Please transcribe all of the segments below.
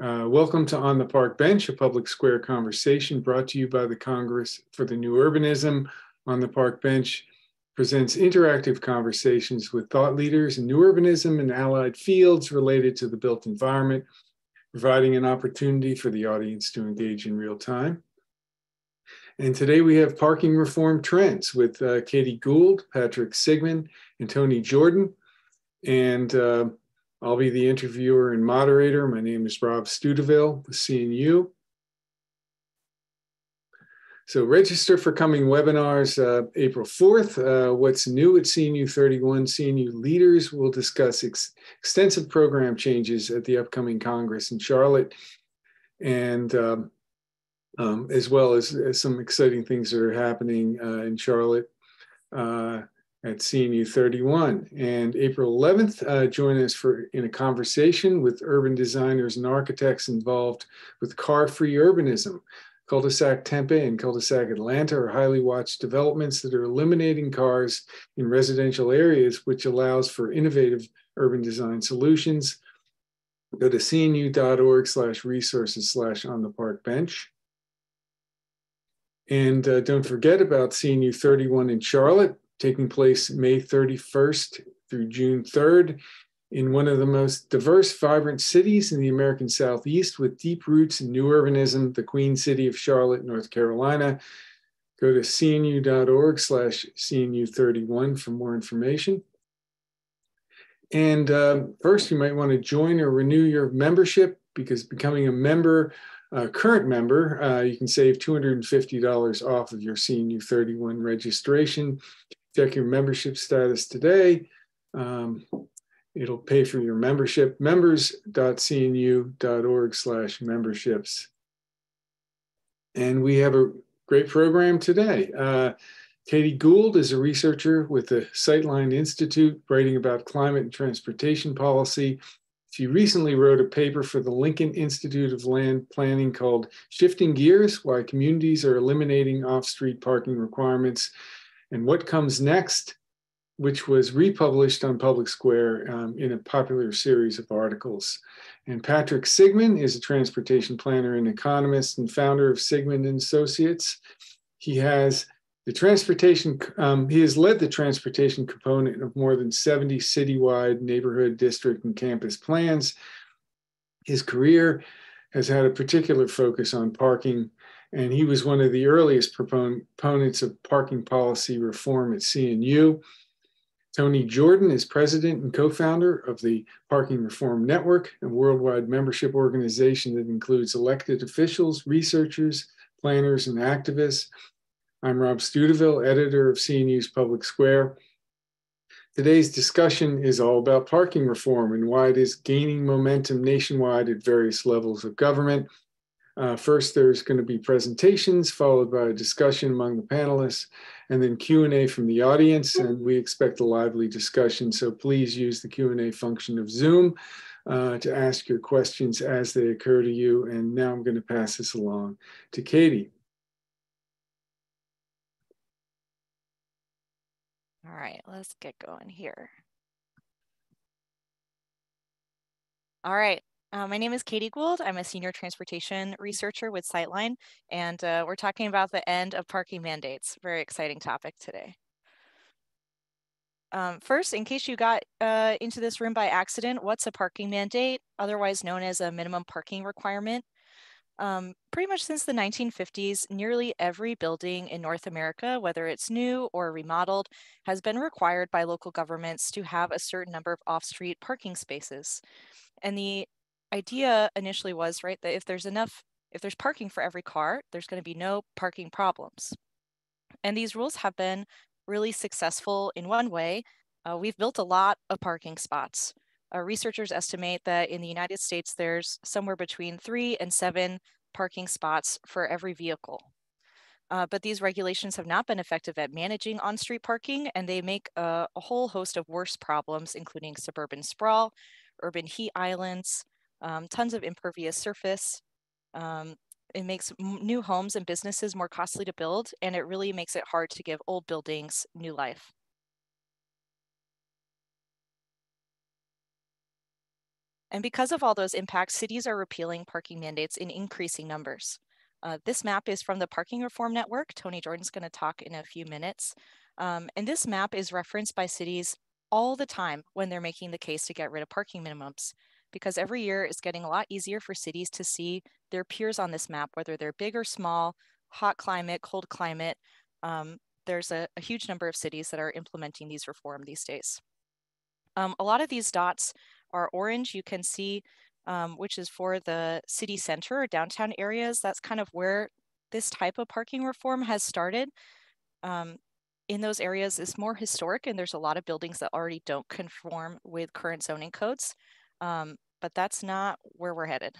Uh, welcome to On the Park Bench, a public square conversation brought to you by the Congress for the New Urbanism. On the Park Bench presents interactive conversations with thought leaders in new urbanism and allied fields related to the built environment, providing an opportunity for the audience to engage in real time. And today we have parking reform trends with uh, Catie Gould, Patrick Siegman, and Tony Jordan. And uh, I'll be the interviewer and moderator. My name is Rob Steuteville with CNU. So register for coming webinars uh, April 4th. Uh, what's new at CNU 31? CNU leaders will discuss ex extensive program changes at the upcoming Congress in Charlotte and um, um, as well as, as, some exciting things that are happening uh, in Charlotte. At CNU 31. And April 11th, uh, join us for in a conversation with urban designers and architects involved with car-free urbanism. Culdesac Tempe and Culdesac Atlanta are highly watched developments that are eliminating cars in residential areas, which allows for innovative urban design solutions. Go to cnu.org slash resources slash on the park bench. And uh, don't forget about CNU 31 in Charlotte taking place May 31st through June 3rd in one of the most diverse, vibrant cities in the American Southeast with deep roots in new urbanism, the Queen City of Charlotte, North Carolina. Go to cnu.org slash cnu31 for more information. And uh, first, you might want to join or renew your membership because becoming a member, a current member, uh, you can save $250 off of your CNU 31 registration check your membership status today. Um, it'll pay for your membership, members.cnu.org slash memberships. And we have a great program today. Uh, Catie Gould is a researcher with the Sightline Institute writing about climate and transportation policy. She recently wrote a paper for the Lincoln Institute of Land Planning called Shifting Gears Why Communities Are Eliminating Off Street Parking Requirements and What Comes Next, which was republished on Public Square um, in a popular series of articles. And Patrick Siegman is a transportation planner and economist and founder of Siegman and Associates. He has the transportation, um, he has led the transportation component of more than 70 citywide neighborhood, district, and campus plans. His career has had a particular focus on parking and he was one of the earliest proponents of parking policy reform at CNU. Tony Jordan is president and co-founder of the Parking Reform Network, a worldwide membership organization that includes elected officials, researchers, planners, and activists. I'm Rob Steuteville, editor of CNU's Public Square. Today's discussion is all about parking reform and why it is gaining momentum nationwide at various levels of government. Uh, first, there's going to be presentations followed by a discussion among the panelists and then Q&A from the audience. And we expect a lively discussion. So please use the Q&A function of Zoom uh, to ask your questions as they occur to you. And now I'm going to pass this along to Catie. All right, let's get going here. All right, uh, my name is Catie Gould. I'm a senior transportation researcher with Sightline, and uh, we're talking about the end of parking mandates. Very exciting topic today. Um, first, in case you got uh, into this room by accident, what's a parking mandate, otherwise known as a minimum parking requirement? Um, pretty much since the 1950s, nearly every building in North America, whether it's new or remodeled, has been required by local governments to have a certain number of off-street parking spaces. And the idea initially was, right, that if there's enough, if there's parking for every car, there's going to be no parking problems. And these rules have been really successful in one way. Uh, we've built a lot of parking spots. Uh, researchers estimate that in the United States, there's somewhere between three and seven parking spots for every vehicle. Uh, but these regulations have not been effective at managing on-street parking, and they make a, a, whole host of worse problems, including suburban sprawl, urban heat islands, um, tons of impervious surface. Um, it makes new homes and businesses more costly to build, and it really makes it hard to give old buildings new life. And because of all those impacts, cities are repealing parking mandates in increasing numbers. Uh, this map is from the Parking Reform Network. Tony Jordan's going to talk in a few minutes. Um, and this map is referenced by cities all the time when they're making the case to get rid of parking minimums, because every year it's getting a lot easier for cities to see their peers on this map, whether they're big or small, hot climate, cold climate. Um, there's a, a, huge number of cities that are implementing these reform these days. Um, a lot of these dots are orange. You can see um, which is for the city center or downtown areas. That's kind of where this type of parking reform has started. Um, in those areas is more historic and there's a lot of buildings that already don't conform with current zoning codes. Um, but that's not where we're headed.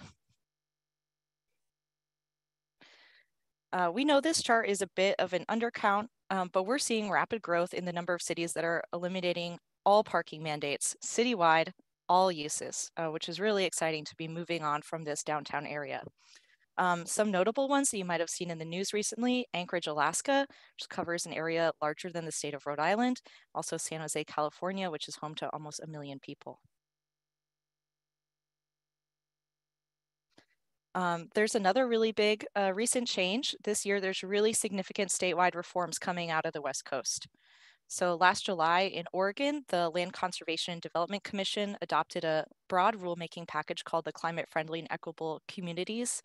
Uh, we know this chart is a bit of an undercount, um, but we're seeing rapid growth in the number of cities that are eliminating all parking mandates citywide, all uses, uh, which is really exciting to be moving on from this downtown area. Um, some notable ones that you might have seen in the news recently, Anchorage, Alaska, which covers an area larger than the state of Rhode Island. Also San Jose, California, which is home to almost a million people. Um, there's another really big uh, recent change. This year, there's really significant statewide reforms coming out of the West Coast. So last July in Oregon, the Land Conservation and Development Commission adopted a broad rulemaking package called the Climate Friendly and Equitable Communities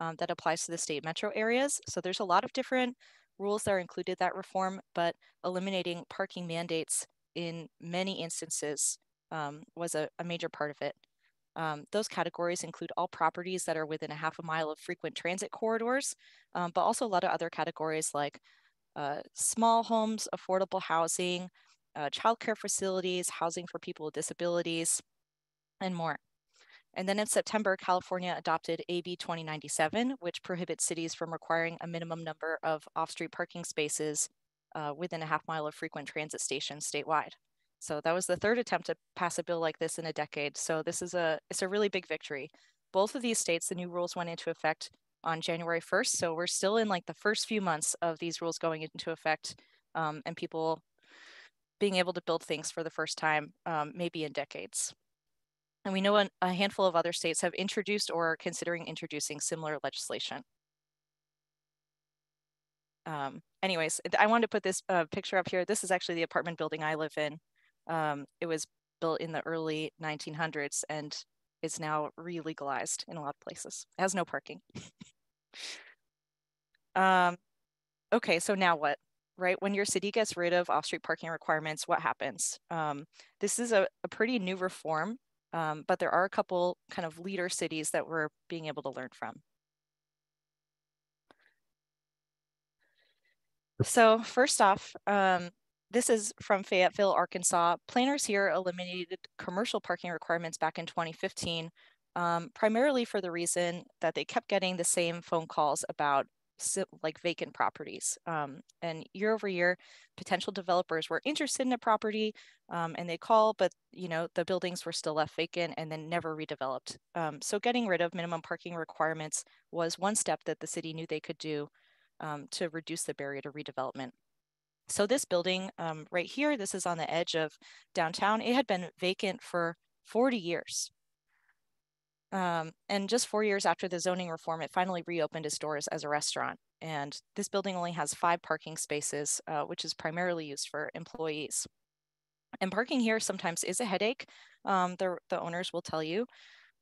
um, that applies to the state metro areas. So there's a lot of different rules that are included that reform, but eliminating parking mandates in many instances um, was a, a, major part of it. Um, those categories include all properties that are within a half a mile of frequent transit corridors, um, but also a lot of other categories like uh, small homes, affordable housing, uh, childcare facilities, housing for people with disabilities, and more. And then in September, California adopted AB 2097, which prohibits cities from requiring a minimum number of off-street parking spaces uh, within a half mile of frequent transit stations statewide. So that was the third attempt to pass a bill like this in a decade. So this is a it's a really big victory. Both of these states, the new rules went into effect on January 1st. So we're still in like the first few months of these rules going into effect um, and people being able to build things for the first time, um, maybe in decades. And we know an, a handful of other states have introduced or are considering introducing similar legislation. Um, anyways, I wanted to put this uh, picture up here. This is actually the apartment building I live in. Um, it was built in the early 1900s and is now re-legalized in a lot of places. It has no parking. um, okay, so now what? Right, when your city gets rid of off-street parking requirements, what happens? Um, this is a, a pretty new reform um, but there are a couple kind of leader cities that we're being able to learn from. So first off, um, this is from Fayetteville, Arkansas. Planners here eliminated commercial parking requirements back in 2015, um, primarily for the reason that they kept getting the same phone calls about like vacant properties. Um, and year over year, potential developers were interested in a property um, and they call, but you know the buildings were still left vacant and then never redeveloped. Um, so getting rid of minimum parking requirements was one step that the city knew they could do um, to reduce the barrier to redevelopment. So this building um, right here, this is on the edge of downtown. It had been vacant for 40 years. Um, and just four years after the zoning reform, it finally reopened its doors as a restaurant. And this building only has five parking spaces, uh, which is primarily used for employees. And parking here sometimes is a headache, um, the, the owners will tell you.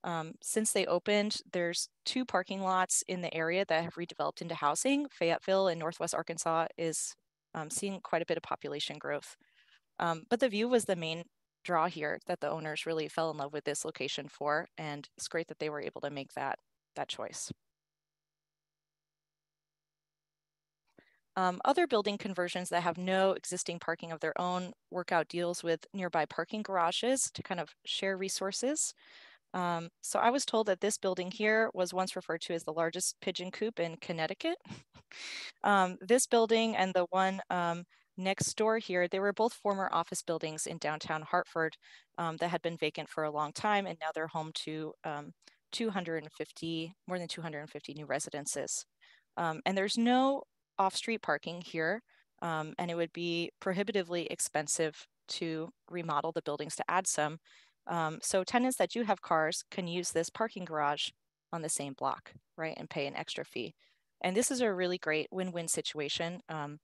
Um, since they opened, there's two parking lots in the area that have redeveloped into housing. Fayetteville in Northwest Arkansas is um, seeing quite a bit of population growth. Um, but the view was the main draw here that the owners really fell in love with this location for, and it's great that they were able to make that, that choice. Um, other building conversions that have no existing parking of their own work out deals with nearby parking garages to kind of share resources. Um, so I was told that this building here was once referred to as the largest pigeon coop in Connecticut. um, this building and the one um, next door here, they were both former office buildings in downtown Hartford um, that had been vacant for a long time, and now they're home to um, 250, more than 250 new residences. Um, and there's no off-street parking here, and it would be prohibitively expensive to remodel the buildings to add some. Um, so tenants that do have cars can use this parking garage on the same block, right, and pay an extra fee. And this is a really great win-win situation. Um,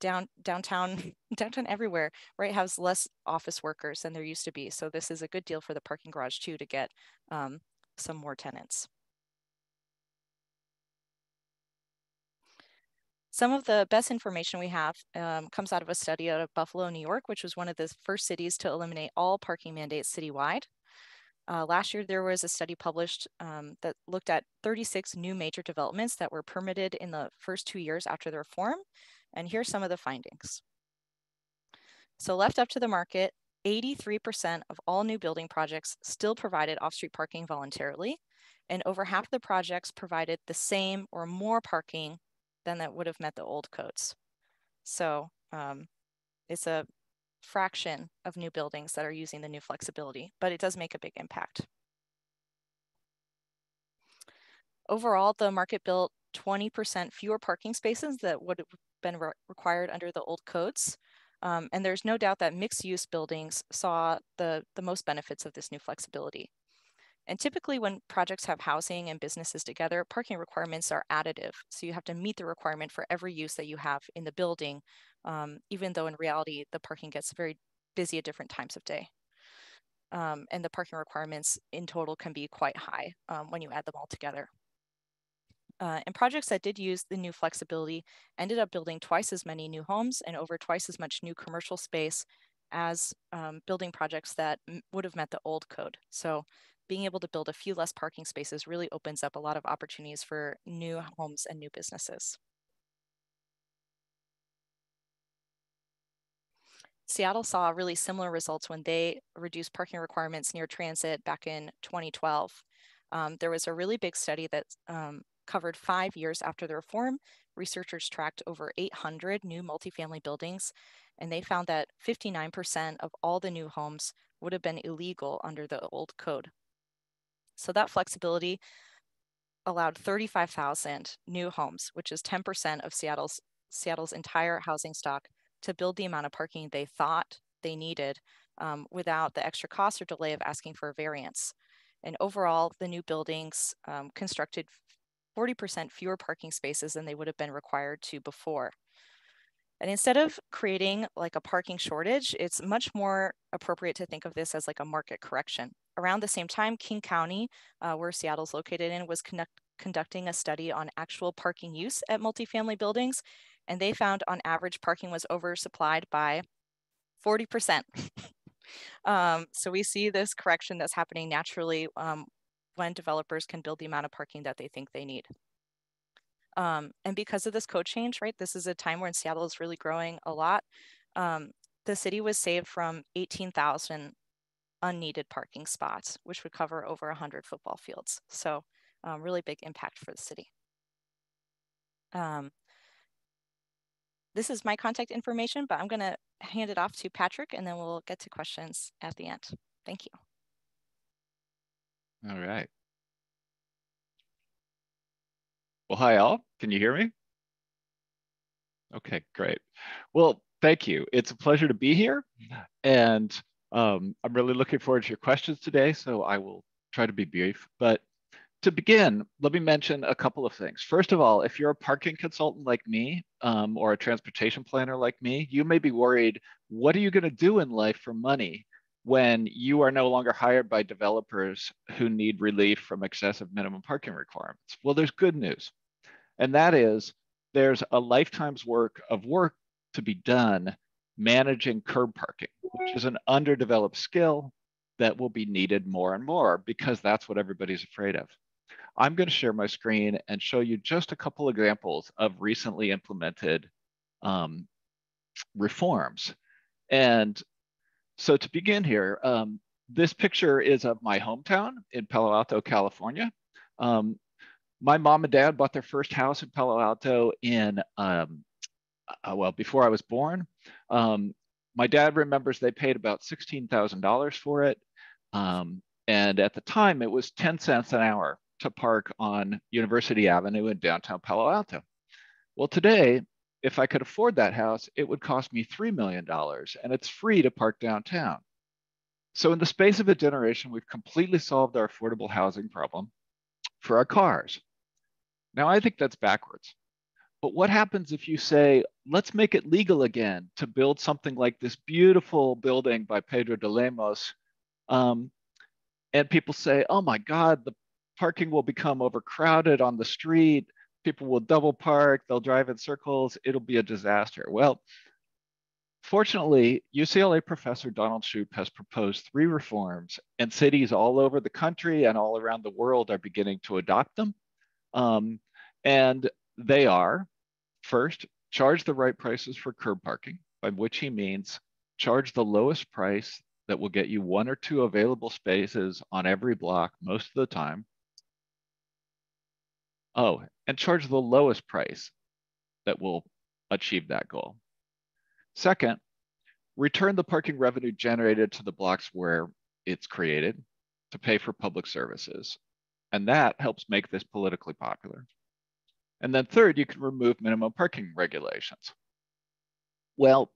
down downtown downtown everywhere right has less office workers than there used to be so this is a good deal for the parking garage too to get um, some more tenants some of the best information we have um, comes out of a study out of buffalo new york which was one of the first cities to eliminate all parking mandates citywide uh, last year, there was a study published um, that looked at 36 new major developments that were permitted in the first two years after the reform. And here's some of the findings. So left up to the market, 83% of all new building projects still provided off-street parking voluntarily, and over half of the projects provided the same or more parking than that would have met the old codes. So um, it's a fraction of new buildings that are using the new flexibility, but it does make a big impact. Overall, the market built 20% fewer parking spaces that would have been re required under the old codes. Um, and there's no doubt that mixed use buildings saw the, the most benefits of this new flexibility. And typically when projects have housing and businesses together, parking requirements are additive. So you have to meet the requirement for every use that you have in the building, um, even though in reality, the parking gets very busy at different times of day. Um, and the parking requirements in total can be quite high um, when you add them all together. Uh, and projects that did use the new flexibility ended up building twice as many new homes and over twice as much new commercial space as um, building projects that would have met the old code. So being able to build a few less parking spaces really opens up a lot of opportunities for new homes and new businesses. Seattle saw really similar results when they reduced parking requirements near transit back in 2012. Um, there was a really big study that um, covered five years after the reform. Researchers tracked over 800 new multifamily buildings, and they found that 59% of all the new homes would have been illegal under the old code. So that flexibility allowed 35,000 new homes, which is 10% of Seattle's Seattle's entire housing stock, to build the amount of parking they thought they needed um, without the extra cost or delay of asking for a variance. And overall, the new buildings um, constructed 40% fewer parking spaces than they would have been required to before. And instead of creating like a parking shortage, it's much more appropriate to think of this as like a market correction. Around the same time, King County, uh, where Seattle's located in, was conducting a study on actual parking use at multifamily buildings. And they found on average parking was oversupplied by 40%. um, so we see this correction that's happening naturally um, when developers can build the amount of parking that they think they need. Um, and because of this code change, right, this is a time when Seattle is really growing a lot. Um, the city was saved from 18,000 unneeded parking spots, which would cover over 100 football fields. So um, really big impact for the city. Um, this is my contact information, but I'm going to hand it off to Patrick and then we'll get to questions at the end. Thank you. All right. Well, hi all. Can you hear me? Okay, great. Well, thank you. It's a pleasure to be here. And um, I'm really looking forward to your questions today, so I will try to be brief. But to begin, let me mention a couple of things. First of all, if you're a parking consultant like me um, or a transportation planner like me, you may be worried, what are you gonna do in life for money when you are no longer hired by developers who need relief from excessive minimum parking requirements? Well, there's good news. And that is there's a lifetime's work of work to be done managing curb parking, which is an underdeveloped skill that will be needed more and more because that's what everybody's afraid of. I'm going to share my screen and show you just a couple examples of recently implemented um, reforms. And so to begin here, um, this picture is of my hometown in Palo Alto, California. Um, my mom and dad bought their first house in Palo Alto in, um, uh, well, before I was born. Um, my dad remembers they paid about $16,000 for it. Um, and at the time, it was 10 cents an hour to park on University Avenue in downtown Palo Alto. Well, today, if I could afford that house, it would cost me $3 million and it's free to park downtown. So in the space of a generation, we've completely solved our affordable housing problem for our cars. Now, I think that's backwards. But what happens if you say, let's make it legal again to build something like this beautiful building by Pedro de Lemos? Um, and people say, oh my God, the parking will become overcrowded on the street. People will double park, they'll drive in circles, it'll be a disaster. Well, fortunately, UCLA professor Donald Shoup has proposed three reforms, and cities all over the country and all around the world are beginning to adopt them. Um, and they are first, charge the right prices for curb parking, by which he means charge the lowest price that will get you one or two available spaces on every block most of the time. Oh, and charge the lowest price that will achieve that goal. Second, return the parking revenue generated to the blocks where it's created to pay for public services. And that helps make this politically popular. And then third, you can remove minimum parking regulations. Well,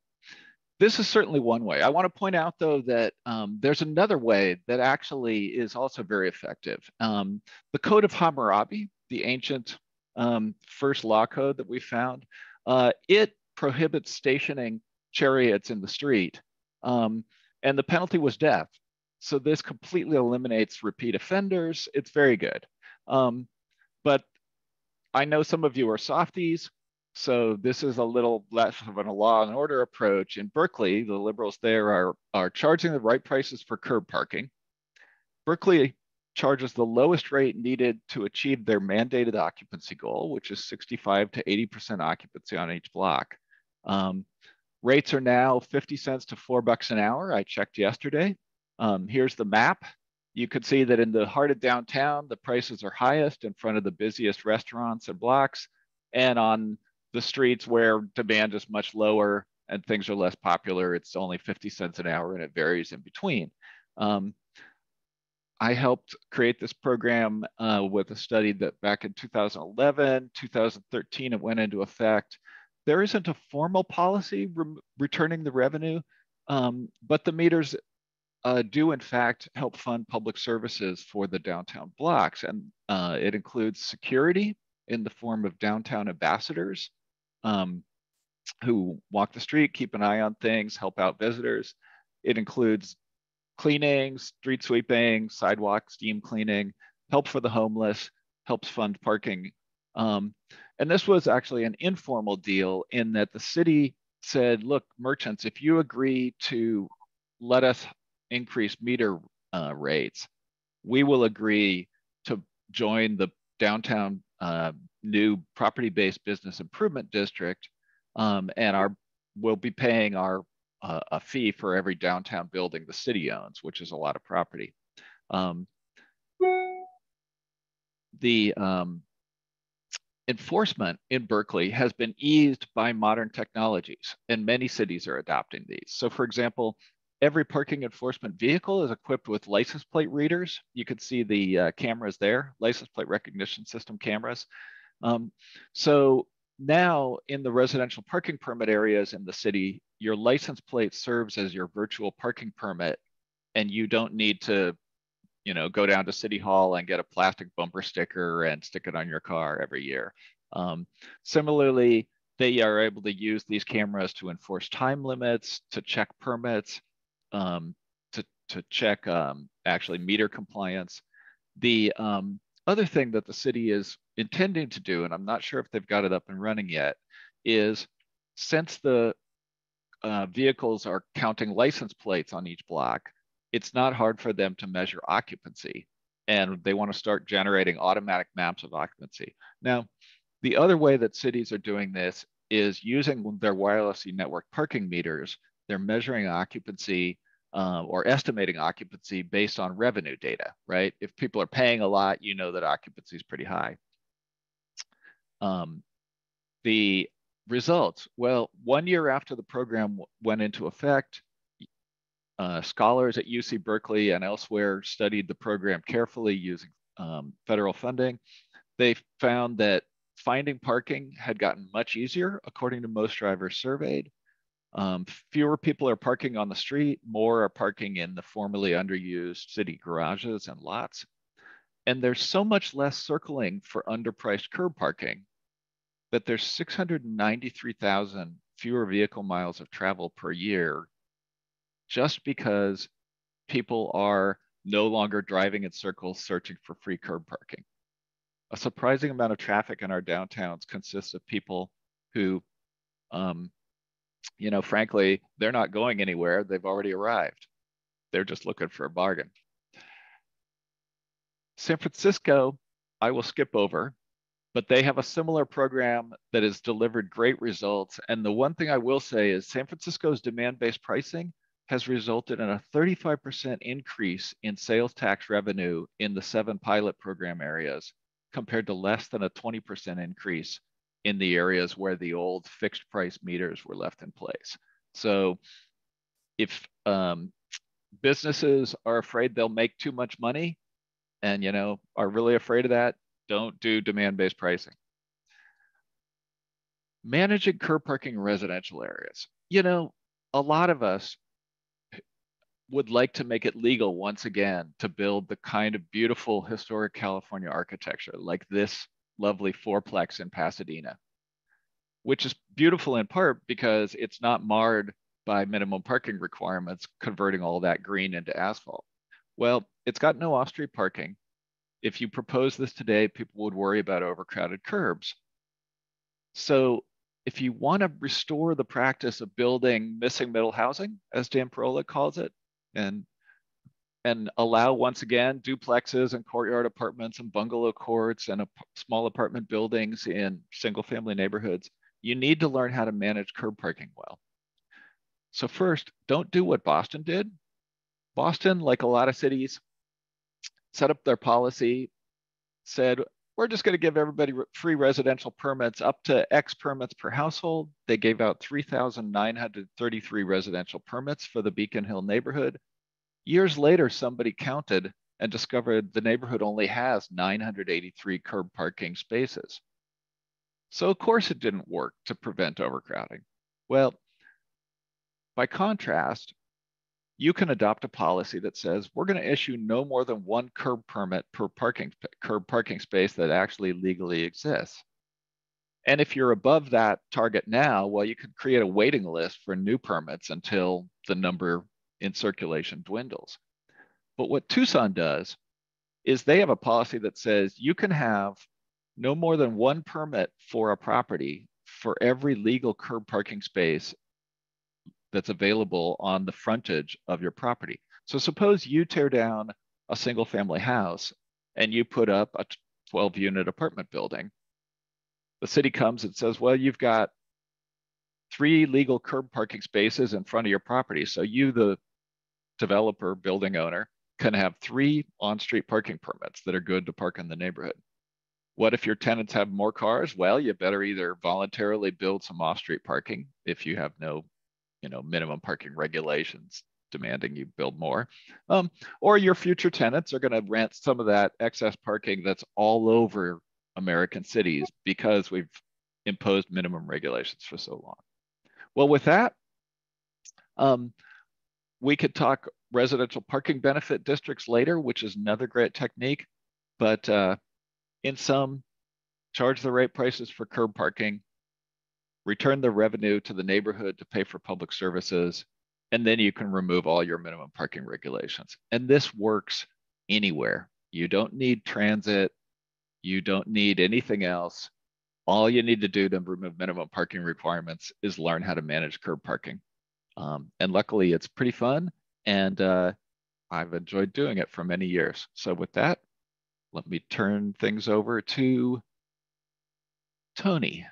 this is certainly one way. I want to point out, though, that um, there's another way that actually is also very effective. Um, the Code of Hammurabi, the ancient um, first law code that we found, uh, it prohibits stationing chariots in the street, um, and the penalty was death. So this completely eliminates repeat offenders. It's very good. Um, but I know some of you are softies, so this is a little less of a law and order approach. In Berkeley, the liberals there are, are charging the right prices for curb parking. Berkeley charges the lowest rate needed to achieve their mandated occupancy goal, which is 65 to 80% occupancy on each block. Um, rates are now 50 cents to four bucks an hour. I checked yesterday. Um, here's the map. You could see that in the heart of downtown, the prices are highest in front of the busiest restaurants and blocks. And on the streets where demand is much lower and things are less popular, it's only 50 cents an hour and it varies in between. Um, I helped create this program uh, with a study that back in 2011, 2013, it went into effect. There isn't a formal policy re returning the revenue, um, but the meters uh, do in fact help fund public services for the downtown blocks. And uh, it includes security in the form of downtown ambassadors um, who walk the street, keep an eye on things, help out visitors. It includes cleaning, street sweeping, sidewalk steam cleaning, help for the homeless, helps fund parking. Um, and this was actually an informal deal in that the city said, look, merchants, if you agree to let us increase meter uh, rates, we will agree to join the downtown uh, new property-based business improvement district, um, and our we'll be paying our uh, a fee for every downtown building the city owns, which is a lot of property. Um, the um, enforcement in Berkeley has been eased by modern technologies, and many cities are adopting these. So, for example, every parking enforcement vehicle is equipped with license plate readers. You can see the uh, cameras there, license plate recognition system cameras. Um, so now in the residential parking permit areas in the city, your license plate serves as your virtual parking permit and you don't need to you know go down to city hall and get a plastic bumper sticker and stick it on your car every year. Um, similarly they are able to use these cameras to enforce time limits to check permits um, to, to check um, actually meter compliance. The um, other thing that the city is intending to do, and I'm not sure if they've got it up and running yet, is since the uh, vehicles are counting license plates on each block, it's not hard for them to measure occupancy. And they want to start generating automatic maps of occupancy. Now, the other way that cities are doing this is using their wirelessly network parking meters. They're measuring occupancy um, or estimating occupancy based on revenue data, right? If people are paying a lot, you know that occupancy is pretty high. Um, the results, well, one year after the program went into effect, uh, scholars at UC Berkeley and elsewhere studied the program carefully using um, federal funding. They found that finding parking had gotten much easier according to most drivers surveyed. Um, fewer people are parking on the street, more are parking in the formerly underused city garages and lots. And there's so much less circling for underpriced curb parking that there's 693,000 fewer vehicle miles of travel per year just because people are no longer driving in circles searching for free curb parking. A surprising amount of traffic in our downtowns consists of people who, um, you know, frankly, they're not going anywhere. They've already arrived. They're just looking for a bargain. San Francisco, I will skip over, but they have a similar program that has delivered great results. And the one thing I will say is San Francisco's demand-based pricing has resulted in a 35% increase in sales tax revenue in the seven pilot program areas compared to less than a 20% increase in the areas where the old fixed price meters were left in place. So if um, businesses are afraid they'll make too much money and you know are really afraid of that, don't do demand-based pricing. Managing curb parking in residential areas. You know, a lot of us would like to make it legal once again to build the kind of beautiful historic California architecture like this lovely fourplex in Pasadena, which is beautiful in part because it's not marred by minimum parking requirements converting all that green into asphalt. Well, it's got no off-street parking. If you propose this today, people would worry about overcrowded curbs. So if you want to restore the practice of building missing middle housing, as Dan Parolek calls it, and and allow once again duplexes and courtyard apartments and bungalow courts and small apartment buildings in single family neighborhoods, you need to learn how to manage curb parking well. So first, don't do what Boston did. Boston, like a lot of cities, set up their policy, said, we're just going to give everybody free residential permits up to X permits per household. They gave out 3,933 residential permits for the Beacon Hill neighborhood. Years later, somebody counted and discovered the neighborhood only has 983 curb parking spaces. So of course it didn't work to prevent overcrowding. Well, by contrast, you can adopt a policy that says we're going to issue no more than one curb permit per parking curb parking space that actually legally exists. And if you're above that target now, well, you could create a waiting list for new permits until the number in circulation dwindles. But what Tucson does is they have a policy that says you can have no more than one permit for a property for every legal curb parking space that's available on the frontage of your property. So suppose you tear down a single family house and you put up a 12 unit apartment building. The city comes and says, well, you've got three legal curb parking spaces in front of your property. So you, the developer, building owner, can have three on-street parking permits that are good to park in the neighborhood. What if your tenants have more cars? Well, you better either voluntarily build some off-street parking if you have no you know, minimum parking regulations demanding you build more. Um, or your future tenants are going to rent some of that excess parking that's all over American cities because we've imposed minimum regulations for so long. Well, with that, um, we could talk residential parking benefit districts later, which is another great technique. But uh, in some, charge the right prices for curb parking return the revenue to the neighborhood to pay for public services, and then you can remove all your minimum parking regulations. And this works anywhere. You don't need transit. You don't need anything else. All you need to do to remove minimum parking requirements is learn how to manage curb parking. Um, and luckily, it's pretty fun. And uh, I've enjoyed doing it for many years. So, with that, let me turn things over to Tony.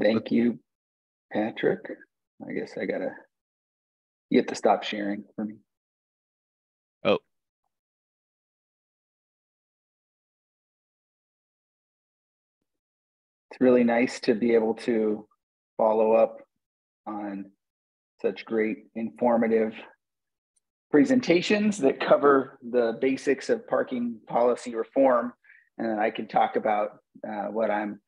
Thank you, Patrick. I guess I gotta, you have to stop sharing for me. Oh. It's really nice to be able to follow up on such great informative presentations that cover the basics of parking policy reform. And then I can talk about uh, what I'm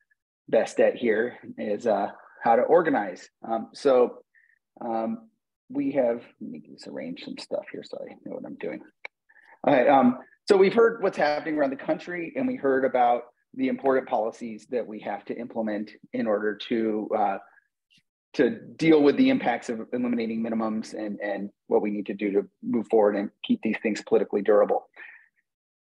best at here is uh, how to organize. Um, so um, we have, let me just arrange some stuff here so I know what I'm doing. All right, um, so we've heard what's happening around the country and we heard about the important policies that we have to implement in order to uh, to deal with the impacts of eliminating minimums and, and what we need to do to move forward and keep these things politically durable.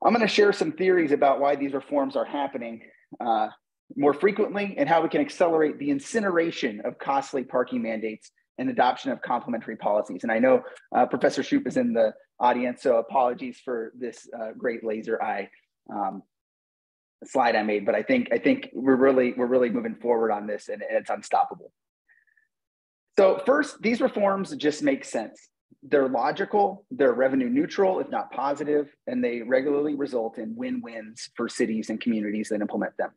I'm going to share some theories about why these reforms are happening uh, more frequently and how we can accelerate the incineration of costly parking mandates and adoption of complementary policies. And I know uh, Professor Shoup is in the audience, so apologies for this uh, great laser eye um, slide I made, but I think I think we're really we're really moving forward on this, and, and it's unstoppable. So first, these reforms just make sense. They're logical, they're revenue neutral, if not positive, and they regularly result in win-wins for cities and communities that implement them.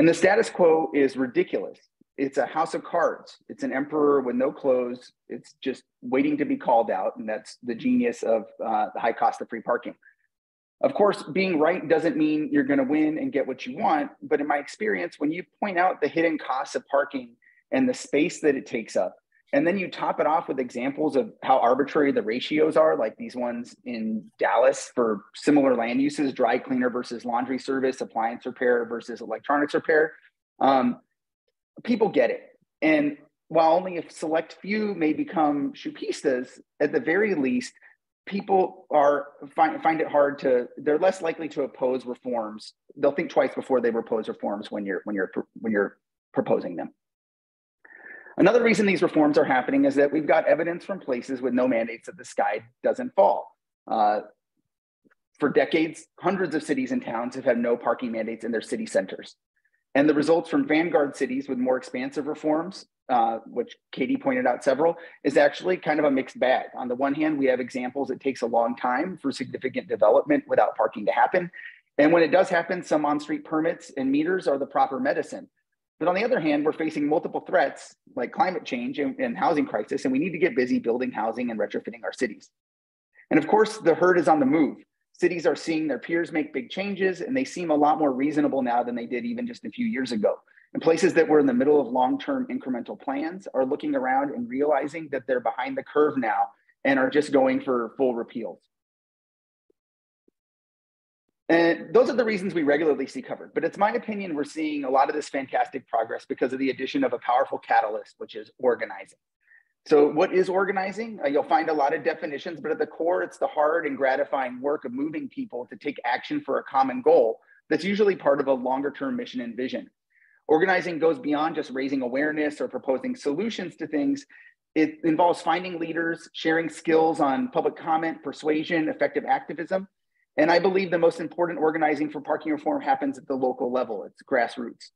And the status quo is ridiculous. It's a house of cards. It's an emperor with no clothes. It's just waiting to be called out. And that's the genius of uh, the high cost of free parking. Of course, being right doesn't mean you're going to win and get what you want. But in my experience, when you point out the hidden costs of parking and the space that it takes up, and then you top it off with examples of how arbitrary the ratios are, like these ones in Dallas for similar land uses, dry cleaner versus laundry service, appliance repair versus electronics repair. Um, people get it. And while only a select few may become Shoupistas, at the very least, people are find, find it hard to they're less likely to oppose reforms they'll think twice before they oppose reforms when you're when you're when you're proposing them Another reason these reforms are happening is that we've got evidence from places with no mandates that the sky doesn't fall. Uh, for decades, hundreds of cities and towns have had no parking mandates in their city centers. And the results from vanguard cities with more expansive reforms, uh, which Catie pointed out several, is actually kind of a mixed bag. On the one hand, we have examples it takes a long time for significant development without parking to happen. And when it does happen, some on-street permits and meters are the proper medicine. But on the other hand, we're facing multiple threats like climate change and, and, housing crisis, and we need to get busy building housing and retrofitting our cities. And of course, the herd is on the move. Cities are seeing their peers make big changes, and they seem a lot more reasonable now than they did even just a few years ago. And places that were in the middle of long-term incremental plans are looking around and realizing that they're behind the curve now and are just going for full repeals. And those are the reasons we regularly see covered. But it's my opinion we're seeing a lot of this fantastic progress because of the addition of a powerful catalyst, which is organizing. So, what is organizing? Uh, you'll find a lot of definitions, but at the core, it's the hard and gratifying work of moving people to take action for a common goal that's usually part of a longer term mission and vision. Organizing goes beyond just raising awareness or proposing solutions to things. It involves finding leaders, sharing skills on public comment, persuasion, effective activism, and I believe the most important organizing for parking reform happens at the local level, it's grassroots.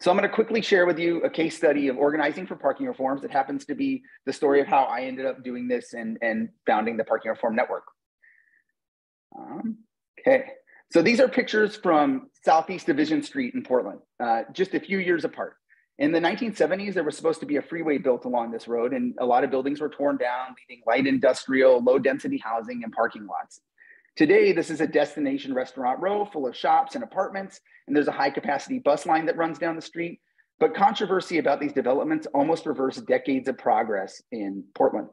So I'm going to quickly share with you a case study of organizing for parking reforms. It happens to be the story of how I ended up doing this and, and founding the Parking Reform Network. Um, okay, so these are pictures from Southeast Division Street in Portland, uh, just a few years apart. In the 1970s, there was supposed to be a freeway built along this road, and a lot of buildings were torn down, leaving light industrial, low density housing and parking lots. Today, this is a destination restaurant row full of shops and apartments, and there's a high capacity bus line that runs down the street. But controversy about these developments almost reversed decades of progress in Portland.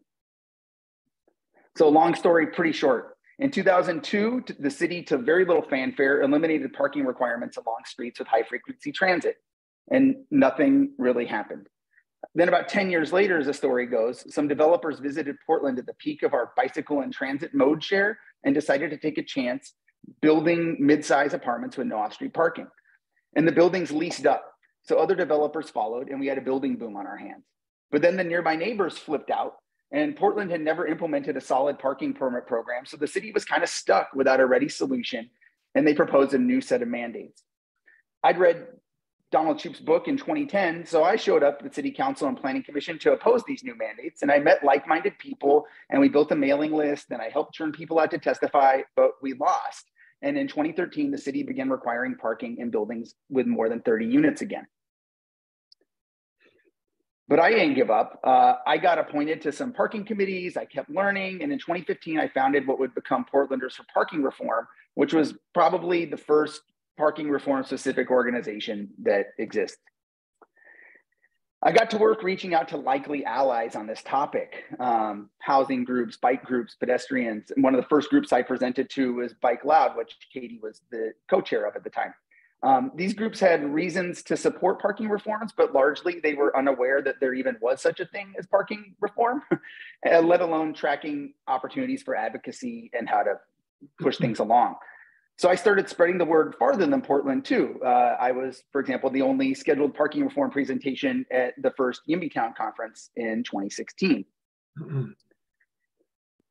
So, long story, pretty short. In 2002, the city, to very little fanfare, eliminated parking requirements along streets with high frequency transit and nothing really happened. Then, about 10 years later, as the story goes, some developers visited Portland at the peak of our bicycle and transit mode share and decided to take a chance building mid-size apartments with no off-street parking. And the buildings leased up. So other developers followed, and we had a building boom on our hands. But then the nearby neighbors flipped out, and Portland had never implemented a solid parking permit program. So the city was kind of stuck without a ready solution, and they proposed a new set of mandates. I'd read Donald Shoup's book in 2010. So I showed up at the City Council and Planning Commission to oppose these new mandates. And I met like minded people and we built a mailing list and I helped turn people out to testify, but we lost. And in 2013, the city began requiring parking in buildings with more than 30 units again. But I didn't give up. Uh, I got appointed to some parking committees. I kept learning. And in 2015, I founded what would become Portlanders for Parking Reform, which was probably the first parking reform specific organization that exists. I got to work reaching out to likely allies on this topic um, housing groups, bike groups, pedestrians. And one of the first groups I presented to was Bike Loud, which Catie was the co chair of at the time. Um, these groups had reasons to support parking reforms, but largely they were unaware that there even was such a thing as parking reform, let alone tracking opportunities for advocacy and how to push things along. So I started spreading the word farther than Portland too. Uh, I was, for example, the only scheduled parking reform presentation at the first YIMBYtown conference in 2016. Mm-hmm.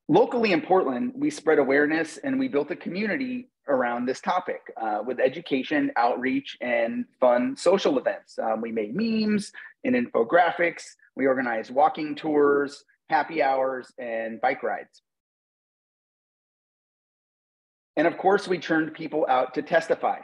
Locally in Portland, we spread awareness and we built a community around this topic uh, with education, outreach, and fun social events. Um, we made memes and infographics. We organized walking tours, happy hours, and bike rides. And of course, we turned people out to testify.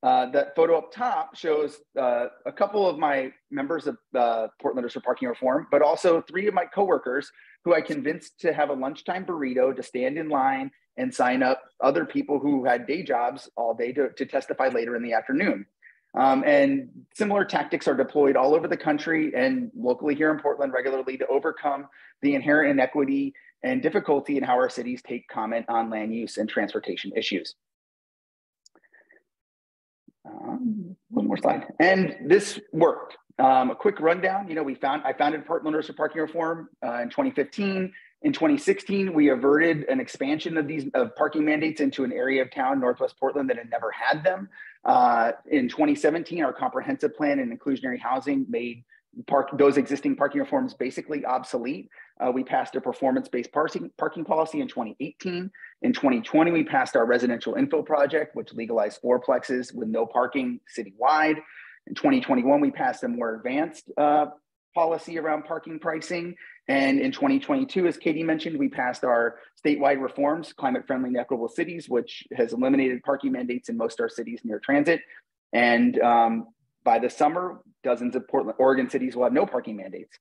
Uh, that photo up top shows uh, a couple of my members of uh, Portlanders for Parking Reform, but also three of my coworkers who I convinced to have a lunchtime burrito to stand in line and sign up other people who had day jobs all day to, to testify later in the afternoon. Um, and similar tactics are deployed all over the country and locally here in Portland regularly to overcome the inherent inequity and difficulty in how our cities take comment on land use and transportation issues. Um, one more slide. And this worked. Um, a quick rundown, you know, we found, I founded Portlanders for Parking Reform uh, in 2015. In 2016, we averted an expansion of these of parking mandates into an area of town, Northwest Portland, that had never had them. Uh, in 2017, our comprehensive plan and inclusionary housing made park those existing parking reforms basically obsolete. Uh, we passed a performance-based parking, parking policy in 2018. In 2020, we passed our residential infill project, which legalized fourplexes with no parking citywide. In 2021, we passed a more advanced uh, policy around parking pricing. And in 2022, as Catie mentioned, we passed our statewide reforms, climate friendly and equitable cities, which has eliminated parking mandates in most of our cities near transit. And um, by the summer, dozens of Portland, Oregon cities will have no parking mandates.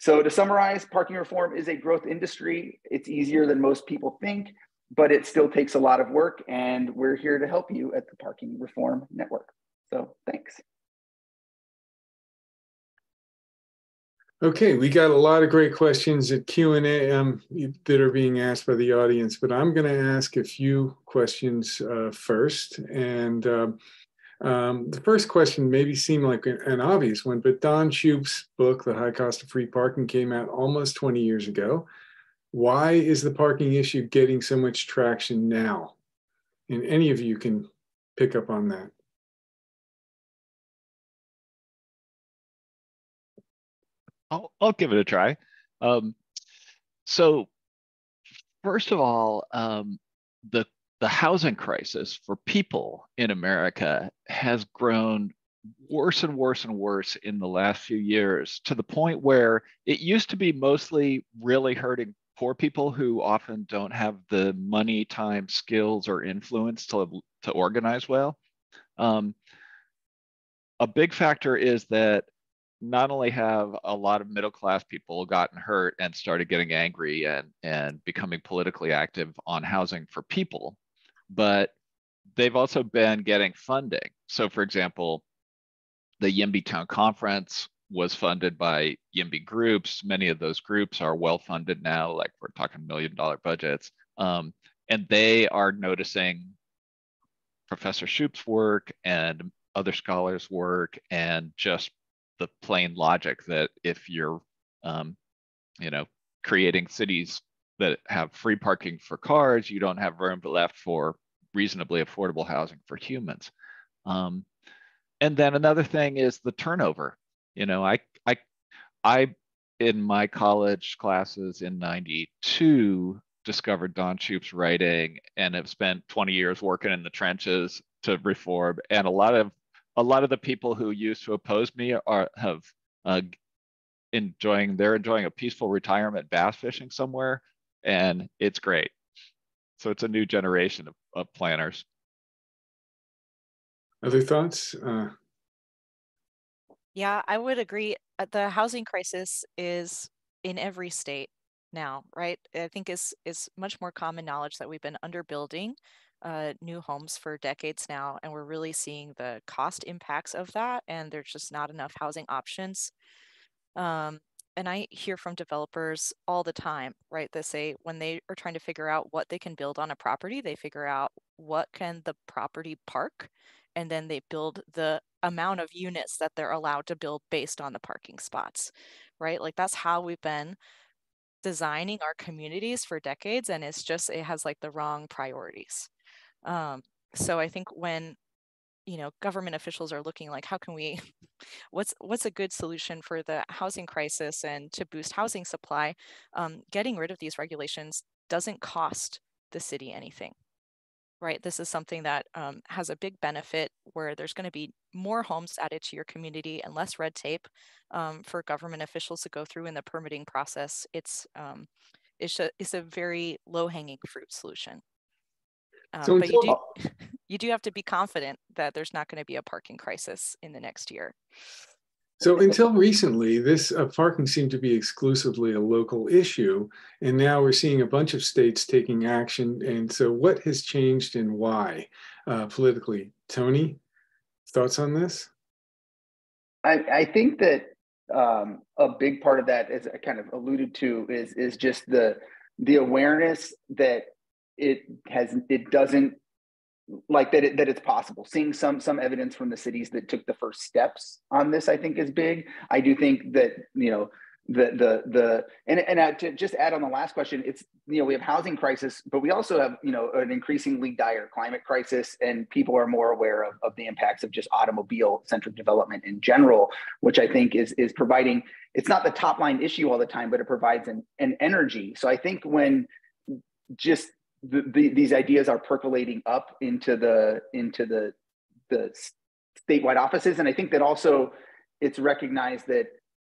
So to summarize, parking reform is a growth industry. It's easier than most people think, but it still takes a lot of work and we're here to help you at the Parking Reform Network. So thanks. Okay, we got a lot of great questions at Q&A um, that are being asked by the audience, but I'm going to ask a few questions uh, first. And uh, um, the first question maybe seemed like an obvious one, but Don Shoup's book, The High Cost of Free Parking, came out almost 20 years ago. Why is the parking issue getting so much traction now? And any of you can pick up on that. I'll, I'll give it a try. Um, so, first of all, um, the the housing crisis for people in America has grown worse and worse and worse in the last few years to the point where it used to be mostly really hurting poor people who often don't have the money, time, skills, or influence to, to organize well. Um, a big factor is that not only have a lot of middle class people gotten hurt and started getting angry and, and becoming politically active on housing for people, but they've also been getting funding. So, for example, the YIMBYtown conference was funded by YIMBY groups. Many of those groups are well funded now, like we're talking million dollar budgets. Um, and they are noticing Professor Shoup's work and other scholars' work and just the plain logic that if you're, um, you know, creating cities that have free parking for cars, you don't have room left for reasonably affordable housing for humans. Um, and then another thing is the turnover. You know, I, I, I, in my college classes in 92, discovered Don Shoup's writing and have spent 20 years working in the trenches to reform. And a lot of, a lot of the people who used to oppose me are, have uh, enjoying, they're enjoying a peaceful retirement bass fishing somewhere and it's great. So it's a new generation of, of planners. Other thoughts? Uh... Yeah, I would agree. Uh, the housing crisis is in every state now, right? I think is is much more common knowledge that we've been underbuilding uh, new homes for decades now, and we're really seeing the cost impacts of that, and there's just not enough housing options. Um, and I hear from developers all the time, right? They say when they are trying to figure out what they can build on a property, they figure out what can the property park, and then they build the amount of units that they're allowed to build based on the parking spots, right? Like that's how we've been designing our communities for decades, and it's just it has like the wrong priorities. Um, so I think when you know government officials are looking like how can we what's what's a good solution for the housing crisis and to boost housing supply? Um, getting rid of these regulations doesn't cost the city anything right? This is something that um, has a big benefit where there's going to be more homes added to your community and less red tape um, for government officials to go through in the permitting process. It's um, it's a, it's a very low hanging fruit solution. Um, so but you do, you do have to be confident that there's not going to be a parking crisis in the next year. So until recently, this uh, parking seemed to be exclusively a local issue, and now we're seeing a bunch of states taking action. And so, what has changed and why uh, politically? Tony, thoughts on this? I, I think that um, a big part of that, as I kind of alluded to, is is just the the awareness that it has it doesn't like that it, that it's possible. Seeing some some evidence from the cities that took the first steps on this i think is big. I do think that you know the the the and and to just add on the last question it's you know we have housing crisis but we also have you know an increasingly dire climate crisis and people are more aware of, of the impacts of just automobile centric development in general which i think is is providing it's not the top line issue all the time but it provides an, an energy. So i think when just the, the, these ideas are percolating up into the into the the statewide offices. And i think that also it's recognized that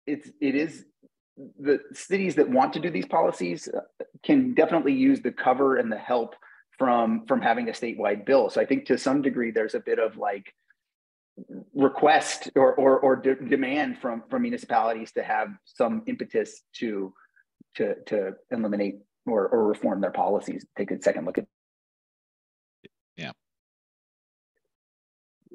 it's it is the cities that want to do these policies uh, can definitely use the cover and the help from from having a statewide bill. So i think to some degree there's a bit of like request or or, or de- demand from from municipalities to have some impetus to to to eliminate or, or reform their policies, take a second look at. Yeah.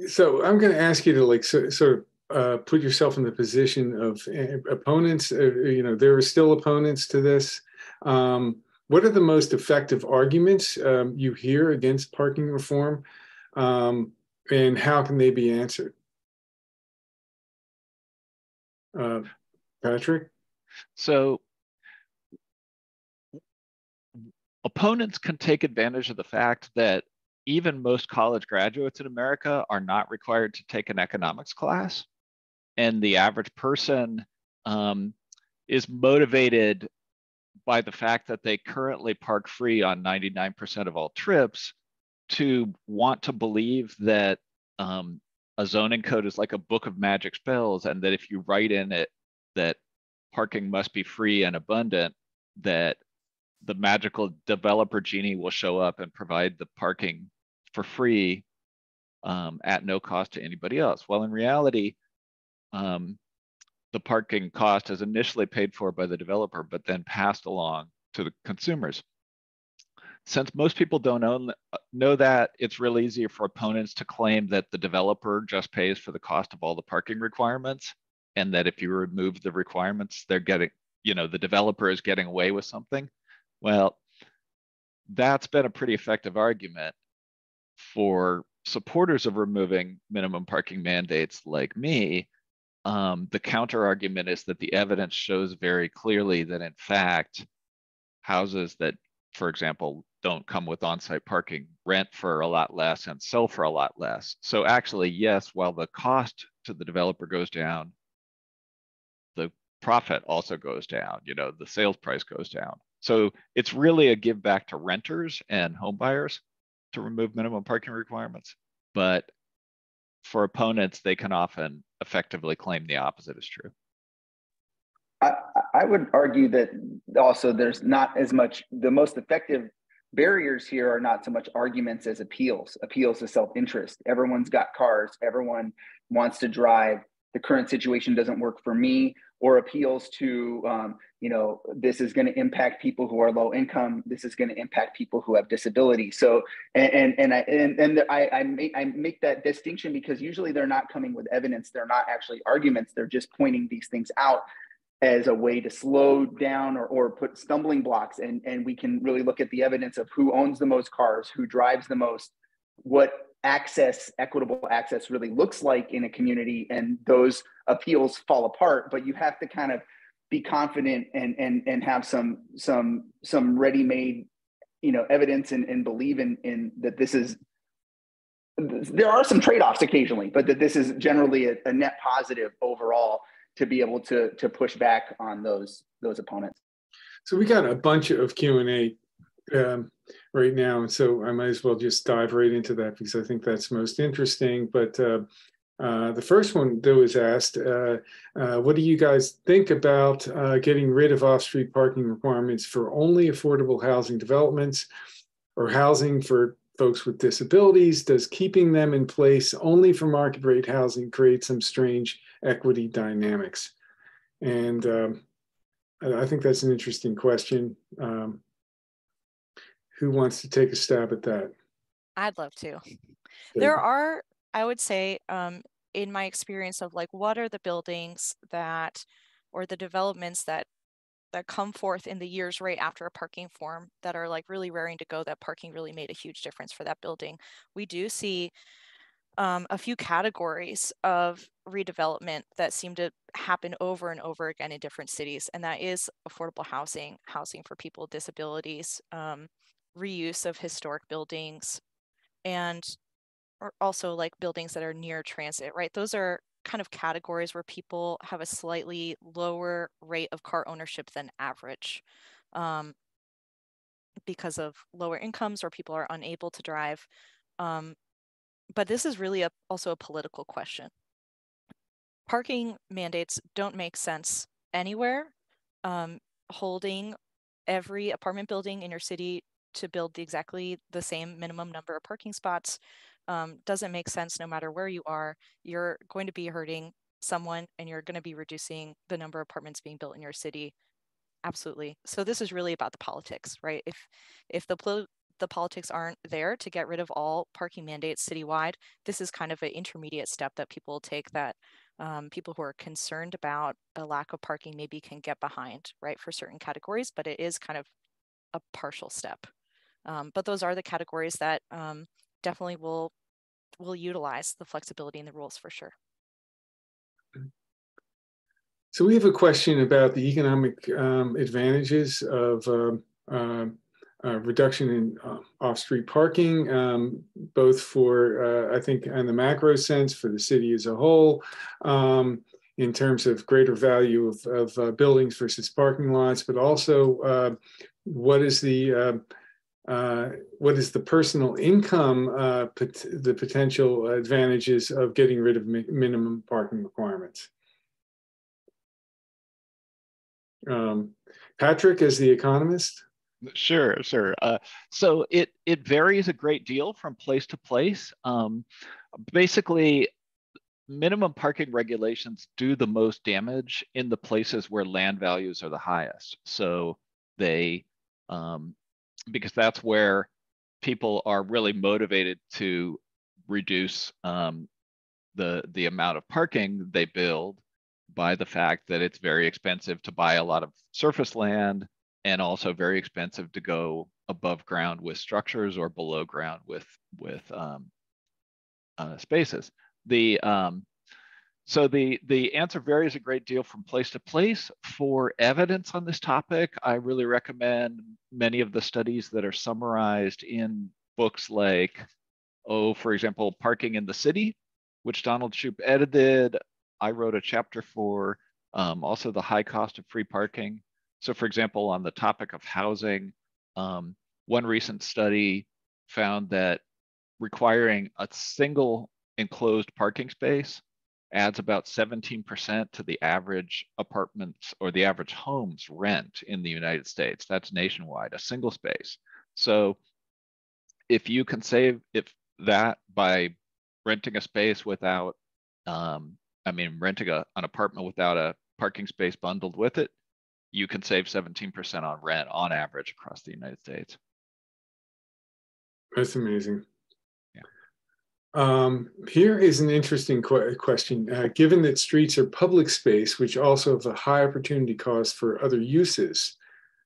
So I'm going to ask you to like so, sort of uh, put yourself in the position of uh, opponents. Uh, you know, there are still opponents to this. Um, what are the most effective arguments um, you hear against parking reform, um, and how can they be answered? Uh, Patrick. So opponents can take advantage of the fact that even most college graduates in America are not required to take an economics class. And the average person um, is motivated by the fact that they currently park free on 99% of all trips to want to believe that um, a zoning code is like a book of magic spells and that if you write in it that parking must be free and abundant, that the magical developer genie will show up and provide the parking for free um, at no cost to anybody else. Well, in reality, um, the parking cost is initially paid for by the developer, but then passed along to the consumers. Since most people don't own, know that, it's really easy for opponents to claim that the developer just pays for the cost of all the parking requirements, and that if you remove the requirements, they're getting, you know, the developer is getting away with something. Well, that's been a pretty effective argument for supporters of removing minimum parking mandates like me. Um, the counter argument is that the evidence shows very clearly that, in fact, houses that, for example, don't come with on site parking rent for a lot less and sell for a lot less. So, actually, yes, while the cost to the developer goes down, the profit also goes down, you know, the sales price goes down. So it's really a give back to renters and homebuyers to remove minimum parking requirements. But for opponents, they can often effectively claim the opposite is true. I, I would argue that also there's not as much, the most effective barriers here are not so much arguments as appeals, appeals to self interest. Everyone's got cars, everyone wants to drive. The current situation doesn't work for me or appeals to um, you know this is going to impact people who are low income this is going to impact people who have disabilities so and and, and i and, and I, I make i make that distinction because usually they're not coming with evidence they're not actually arguments they're just pointing these things out as a way to slow down or, or put stumbling blocks. And and we can really look at the evidence of who owns the most cars who drives the most what access equitable access really looks like in a community and those appeals fall apart but you have to kind of be confident and and and have some some some ready-made you know evidence and, and believe in in that this is there are some trade-offs occasionally but that this is generally a, a net positive overall to be able to to push back on those those opponents. So we got a bunch of q&a um, right now. And so I might as well just dive right into that because I think that's most interesting. But uh, uh, the first one that was asked, uh, uh what do you guys think about uh, getting rid of off-street parking requirements for only affordable housing developments or housing for folks with disabilities? Does keeping them in place only for market rate housing create some strange equity dynamics? And um, I think that's an interesting question. Um, who wants to take a stab at that? I'd love to. There are, I would say, um, in my experience of like, what are the buildings that, or the developments that that come forth in the years right after a parking form that are like really raring to go that parking really made a huge difference for that building we do see um, a few categories of redevelopment that seem to happen over and over again in different cities and that is affordable housing housing for people with disabilities um, reuse of historic buildings and or also like buildings that are near transit, right? Those are kind of categories where people have a slightly lower rate of car ownership than average um, because of lower incomes or people are unable to drive. Um, but this is really a, also a political question. Parking mandates don't make sense anywhere. Um, holding every apartment building in your city to build the exactly the same minimum number of parking spots um, doesn't make sense no matter where you are. You're going to be hurting someone and you're going to be reducing the number of apartments being built in your city. Absolutely. So this is really about the politics, right? If if the the politics aren't there to get rid of all parking mandates citywide, this is kind of an intermediate step that people take that um, people who are concerned about a lack of parking maybe can get behind, right, for certain categories, but it is kind of a partial step. Um, but those are the categories that um, definitely will will utilize the flexibility in the rules for sure. So we have a question about the economic um, advantages of um, uh, uh, reduction in uh, off-street parking, um, both for, uh, I think, in the macro sense for the city as a whole, um, in terms of greater value of, of uh, buildings versus parking lots, but also uh, what is the uh, what is the personal income, uh, pot the potential advantages of getting rid of mi minimum parking requirements? Um, Patrick, as the economist? Sure, sure. Uh, so it it varies a great deal from place to place. Um, basically, minimum parking regulations do the most damage in the places where land values are the highest. So they um, because that's where people are really motivated to reduce um, the the amount of parking they build by the fact that it's very expensive to buy a lot of surface land and also very expensive to go above ground with structures or below ground with with um, uh, spaces. The um, so the, the answer varies a great deal from place to place. For evidence on this topic, I really recommend many of the studies that are summarized in books like, oh, for example, Parking in the City, which Donald Shoup edited. I wrote a chapter for um, also the high cost of free parking. So for example, on the topic of housing, um, one recent study found that requiring a single enclosed parking space adds about 17% to the average apartments or the average homes rent in the United States. That's nationwide, a single space. So if you can save if that by renting a space without, um, I mean, renting a, an apartment without a parking space bundled with it, you can save 17% on rent on average across the United States. That's amazing. Um, here is an interesting qu question. Uh, given that streets are public space, which also have a high opportunity cost for other uses,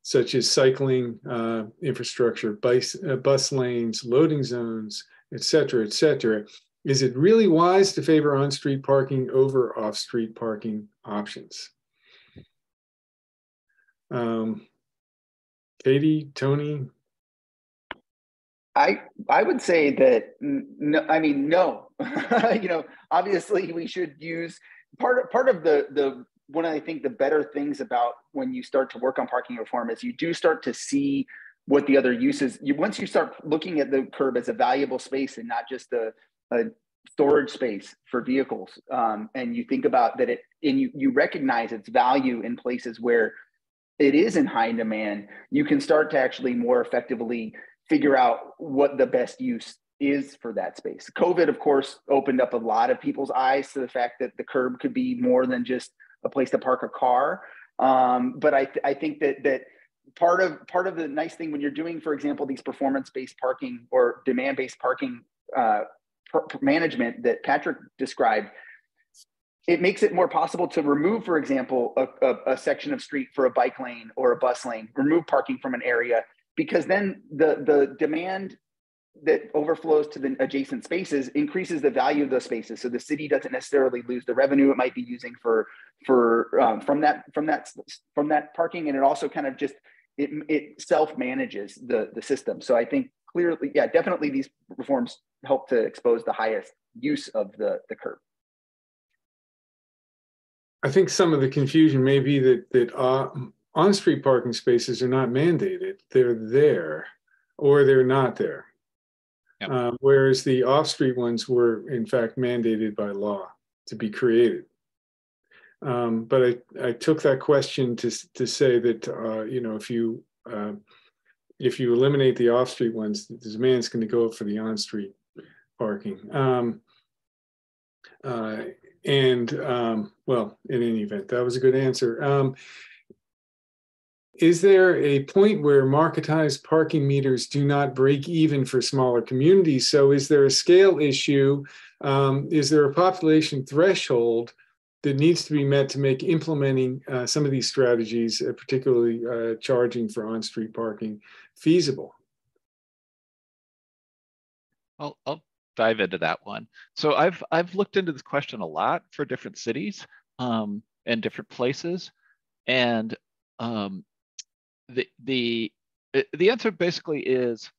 such as cycling uh, infrastructure, bus, uh, bus lanes, loading zones, et cetera, et cetera, is it really wise to favor on-street parking over off-street parking options? Um, Catie, Tony, I I would say that no, I mean no. you know, obviously we should use part of part of the the one I think the better things about when you start to work on parking reform is you do start to see what the other uses. You once you start looking at the curb as a valuable space and not just a, a storage space for vehicles, um, and you think about that it and you you recognize its value in places where it is in high demand. You can start to actually more effectively figure out what the best use is for that space. COVID, of course, opened up a lot of people's eyes to the fact that the curb could be more than just a place to park a car. Um, but I, th- I think that that part of part of the nice thing when you're doing, for example, these performance-based parking or demand-based parking uh, management that Patrick described, it makes it more possible to remove, for example, a, a, a section of street for a bike lane or a bus lane, remove parking from an area because then the the demand that overflows to the adjacent spaces increases the value of those spaces. So the city doesn't necessarily lose the revenue it might be using for for um, from that from that from that parking. And it also kind of just it, it self manages the the system. So i think clearly yeah definitely these reforms help to expose the highest use of the the curb. I think some of the confusion may be that that uh, on-street parking spaces are not mandated. They're there or they're not there. Yep. Um, whereas the off-street ones were in fact mandated by law to be created. Um, but I, I took that question to, to say that, uh, you know, if you, uh, if you eliminate the off-street ones, the demand's going to go up for the on-street parking. Um, uh, and um, well, in any event, that was a good answer. Is there a point where marketized parking meters do not break even for smaller communities? So, is there a scale issue? Um, is there a population threshold that needs to be met to make implementing uh, some of these strategies, uh, particularly uh, charging for on street parking, feasible? I'll, I'll dive into that one. So, I've, I've looked into this question a lot for different cities um, and different places. And um, the the uh, the answer basically is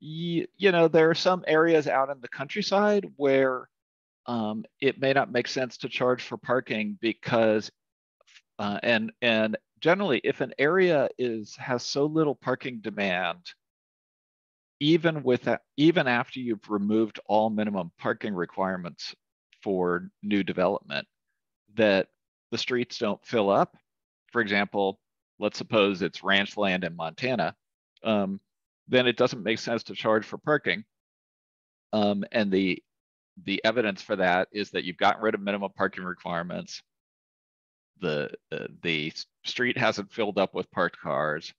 you, you know there are some areas out in the countryside where um, it may not make sense to charge for parking because uh, and and generally if an area is has so little parking demand even with even after you've removed all minimum parking requirements for new development that the streets don't fill up. For example let's suppose it's ranch land in Montana, um, then it doesn't make sense to charge for parking. Um, and the the evidence for that is that you've gotten rid of minimum parking requirements. The uh, the street hasn't filled up with parked cars.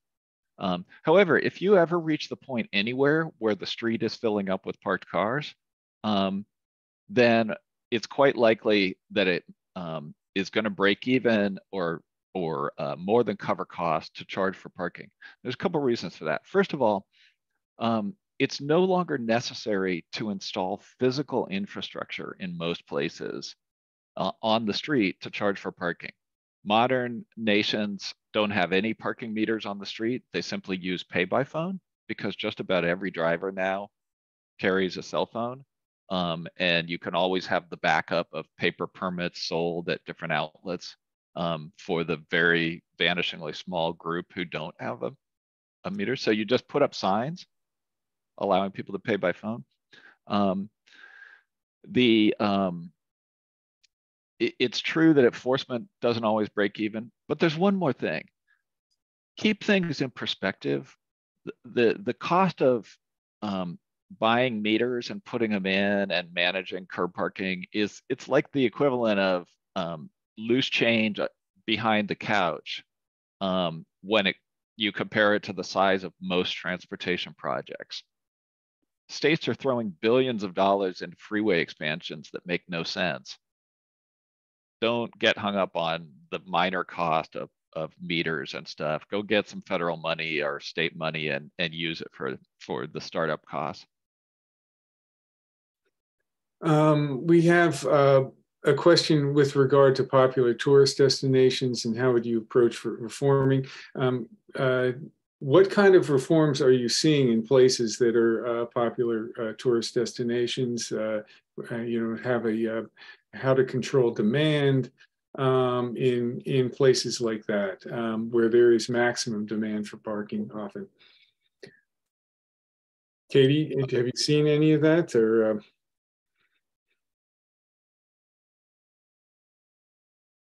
Um, however, if you ever reach the point anywhere where the street is filling up with parked cars, um, then it's quite likely that it um, is going to break even or or uh, more than cover cost to charge for parking. There's a couple reasons for that. First of all, um, it's no longer necessary to install physical infrastructure in most places uh, on the street to charge for parking. Modern nations don't have any parking meters on the street. They simply use pay by phone because just about every driver now carries a cell phone. Um, and you can always have the backup of paper permits sold at different outlets um, for the very vanishingly small group who don't have a, a meter. So you just put up signs allowing people to pay by phone. Um, the um, it, it's true that enforcement doesn't always break even, but there's one more thing. Keep things in perspective. The the, the cost of um, buying meters and putting them in and managing curb parking is it's like the equivalent of um, loose change, uh, behind the couch um, when it you compare it to the size of most transportation projects. States are throwing billions of dollars into freeway expansions that make no sense. Don't get hung up on the minor cost of, of meters and stuff. Go get some federal money or state money and, and use it for, for the startup costs. Um, we have uh, a question with regard to popular tourist destinations and how would you approach reforming. Um, uh, what kind of reforms are you seeing in places that are uh, popular uh, tourist destinations? Uh, uh, you know, have a uh, how to control demand um, in in places like that um, where there is maximum demand for parking often. Catie, have you seen any of that or?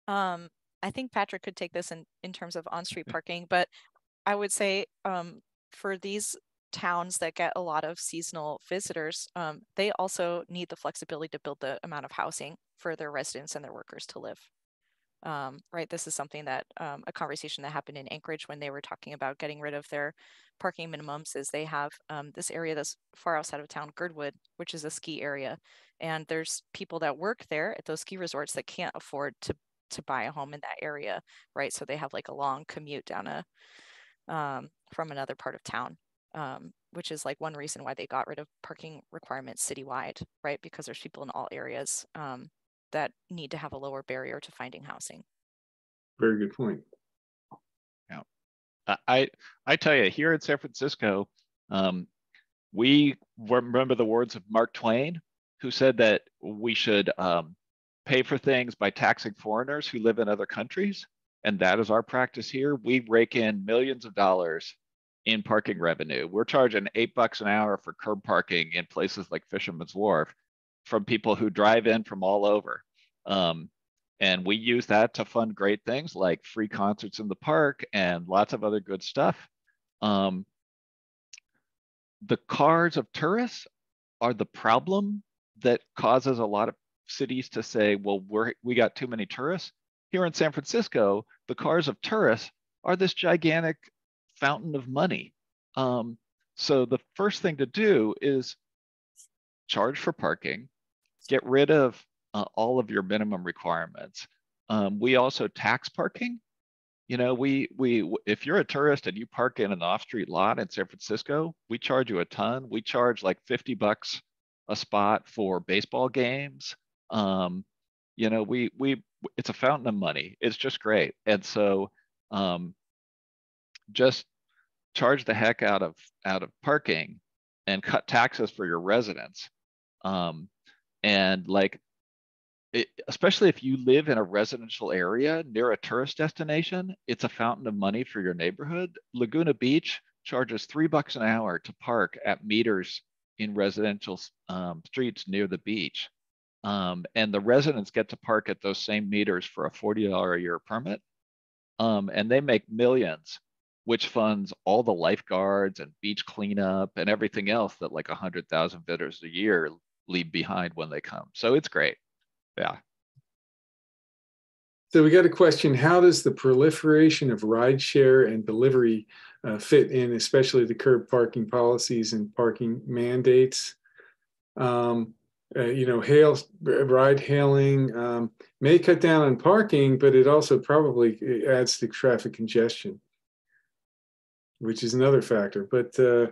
Um, I think Patrick could take this in, in terms of on-street parking, but I would say um, for these towns that get a lot of seasonal visitors, um, they also need the flexibility to build the amount of housing for their residents and their workers to live. Um, right, this is something that um, a conversation that happened in Anchorage when they were talking about getting rid of their parking minimums is they have um, this area that's far outside of town, Girdwood, which is a ski area, and there's people that work there at those ski resorts that can't afford to to buy a home in that area, right? So they have like a long commute down a um, from another part of town, um, which is like one reason why they got rid of parking requirements citywide, right? Because there's people in all areas um, that need to have a lower barrier to finding housing. Very good point. Yeah, I I tell you, here in San Francisco, um, we remember the words of Mark Twain, who said that we should um, pay for things by taxing foreigners who live in other countries. And that is our practice here. We rake in millions of dollars in parking revenue. We're charging eight bucks an hour for curb parking in places like Fisherman's Wharf from people who drive in from all over. Um, and we use that to fund great things like free concerts in the park and lots of other good stuff. Um, the cars of tourists are the problem that causes a lot of cities to say, well, we're, we got too many tourists. Here in San Francisco, the cars of tourists are this gigantic fountain of money. Um, so the first thing to do is charge for parking, get rid of uh, all of your minimum requirements. Um, we also tax parking. You know, we we if you're a tourist and you park in an off-street lot in San Francisco, we charge you a ton. We charge like 50 bucks a spot for baseball games. Um, you know, we we it's a fountain of money. It's just great. And so um, just charge the heck out of out of parking and cut taxes for your residents. Um, and like it, especially if you live in a residential area near a tourist destination, it's a fountain of money for your neighborhood. Laguna Beach charges three bucks an hour to park at meters in residential um, streets near the beach. Um, and the residents get to park at those same meters for a $40 a year permit. Um, and they make millions, which funds all the lifeguards and beach cleanup and everything else that like 100,000 visitors a year leave behind when they come. So it's great. Yeah. So we got a question, how does the proliferation of rideshare and delivery uh, fit in, especially the curb parking policies and parking mandates? Um, uh, you know, hail ride hailing um, may cut down on parking, but it also probably adds to traffic congestion, which is another factor. But uh,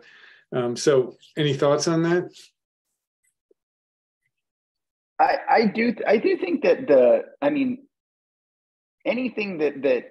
um, so, any thoughts on that? I, I do I do think that the I mean anything that that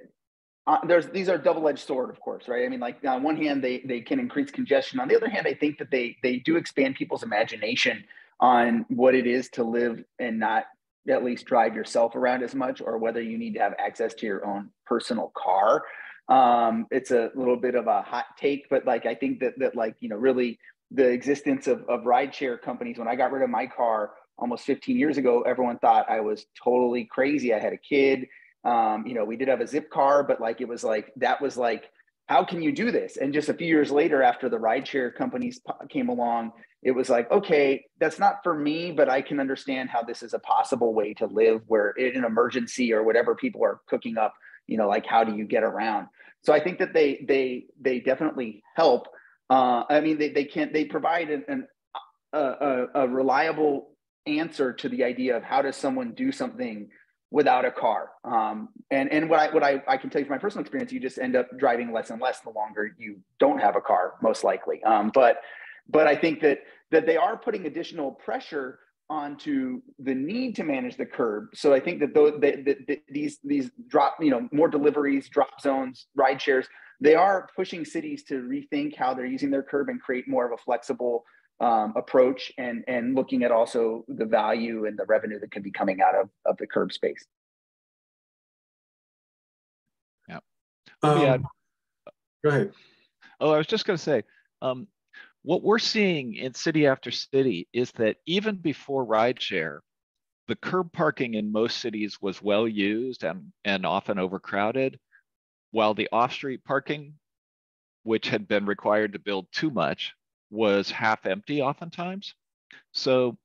uh, there's these are double-edged sword of course right i mean like on one hand they they can increase congestion on the other hand i think that they they do expand people's imagination on what it is to live and not at least drive yourself around as much or whether you need to have access to your own personal car. Um, it's a little bit of a hot take but like i think that that like you know really the existence of, of rideshare companies when i got rid of my car almost 15 years ago everyone thought i was totally crazy. I had a kid. Um, you know we did have a Zipcar but like it was like that was like how can you do this? And just a few years later, after the rideshare companies came along, it was like, okay, that's not for me, but I can understand how this is a possible way to live where in an emergency or whatever people are cooking up, you know, like how do you get around? So I think that they they they definitely help. Uh, I mean, they, they can't they provide an, an a, a reliable answer to the idea of how does someone do something without a car. Um, and and what I what I, I can tell you from my personal experience, you just end up driving less and less the longer you don't have a car, most likely. Um, but but I think that that they are putting additional pressure onto the need to manage the curb. So I think that those that these these drop, you know, more deliveries, drop zones, ride shares, they are pushing cities to rethink how they're using their curb and create more of a flexible um, approach and and looking at also the value and the revenue that can be coming out of, of the curb space. Yeah. Um, go ahead. Oh, I was just going to say, um, what we're seeing in city after city is that even before rideshare, the curb parking in most cities was well used and, and often overcrowded, while the off-street parking, which had been required to build too much, was half empty oftentimes. So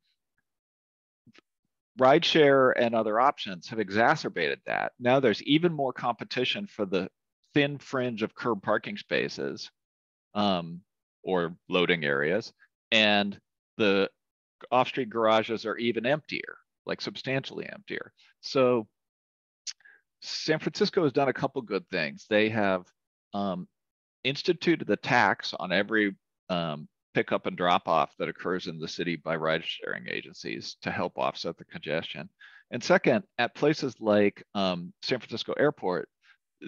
rideshare and other options have exacerbated that. Now there's even more competition for the thin fringe of curb parking spaces um, or loading areas, and the off-street garages are even emptier, like substantially emptier. So San Francisco has done a couple good things. They have um, instituted the tax on every um, pickup and drop off that occurs in the city by ride sharing agencies to help offset the congestion. And second, at places like um, San Francisco Airport,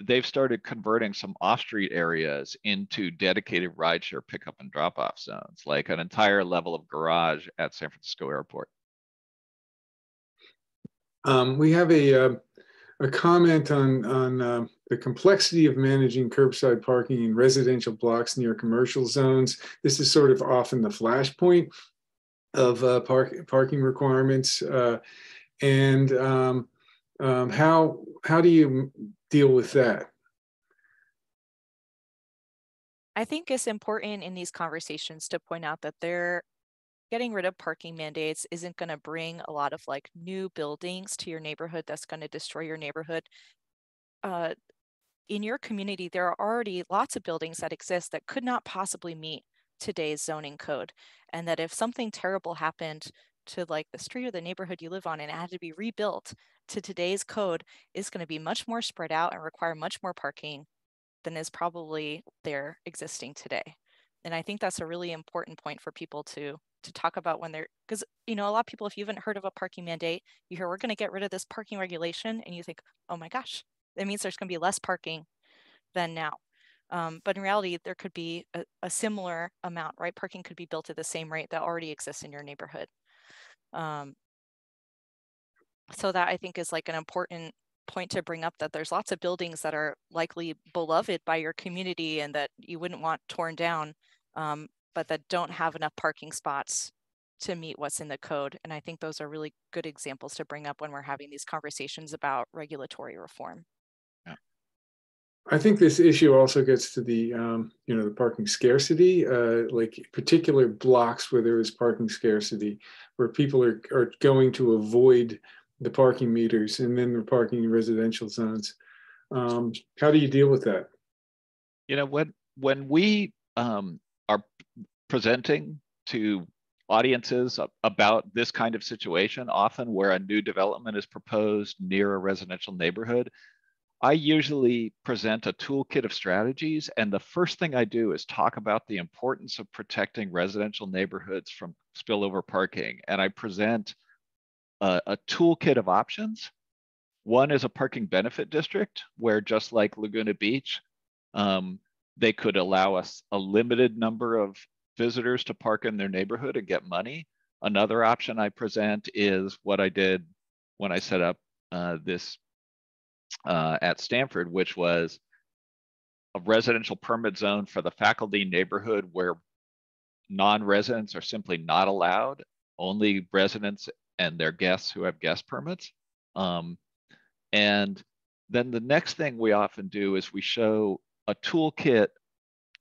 they've started converting some off-street areas into dedicated rideshare pickup and drop-off zones, like an entire level of garage at San Francisco Airport. Um, we have a uh, a comment on on uh, the complexity of managing curbside parking in residential blocks near commercial zones. This is sort of often the flashpoint of uh, park, parking requirements. Uh, and um, um, how, how do you deal with that? I think it's important in these conversations to point out that they're getting rid of parking mandates isn't going to bring a lot of like new buildings to your neighborhood that's going to destroy your neighborhood. Uh, in your community, there are already lots of buildings that exist that could not possibly meet today's zoning code. And that if something terrible happened to like the street or the neighborhood you live on and it had to be rebuilt to today's code, is going to be much more spread out and require much more parking than is probably there existing today. And I think that's a really important point for people to to talk about when they're because you know a lot of people if you haven't heard of a parking mandate you hear we're going to get rid of this parking regulation and you think oh my gosh that means there's going to be less parking than now. Um, but in reality, there could be a, a, similar amount, right? Parking could be built at the same rate that already exists in your neighborhood. Um, so that I think is like an important point to bring up that there's lots of buildings that are likely beloved by your community and that you wouldn't want torn down, um, but that don't have enough parking spots to meet what's in the code. And I think those are really good examples to bring up when we're having these conversations about regulatory reform. I think this issue also gets to the, um, you know, the parking scarcity, uh, like particular blocks where there is parking scarcity, where people are, are going to avoid the parking meters and then they're parking in residential zones. Um, how do you deal with that? You know, when when we um, are presenting to audiences about this kind of situation, often where a new development is proposed near a residential neighborhood, I usually present a toolkit of strategies, and the first thing I do is talk about the importance of protecting residential neighborhoods from spillover parking. And I present a, a toolkit of options. One is a parking benefit district, where just like Laguna Beach, um, they could allow us a limited number of visitors to park in their neighborhood and get money. Another option I present is what I did when I set up uh, this uh, at Stanford, which was a residential permit zone for the faculty neighborhood where non-residents are simply not allowed, only residents and their guests who have guest permits. Um, and then the next thing we often do is we show a toolkit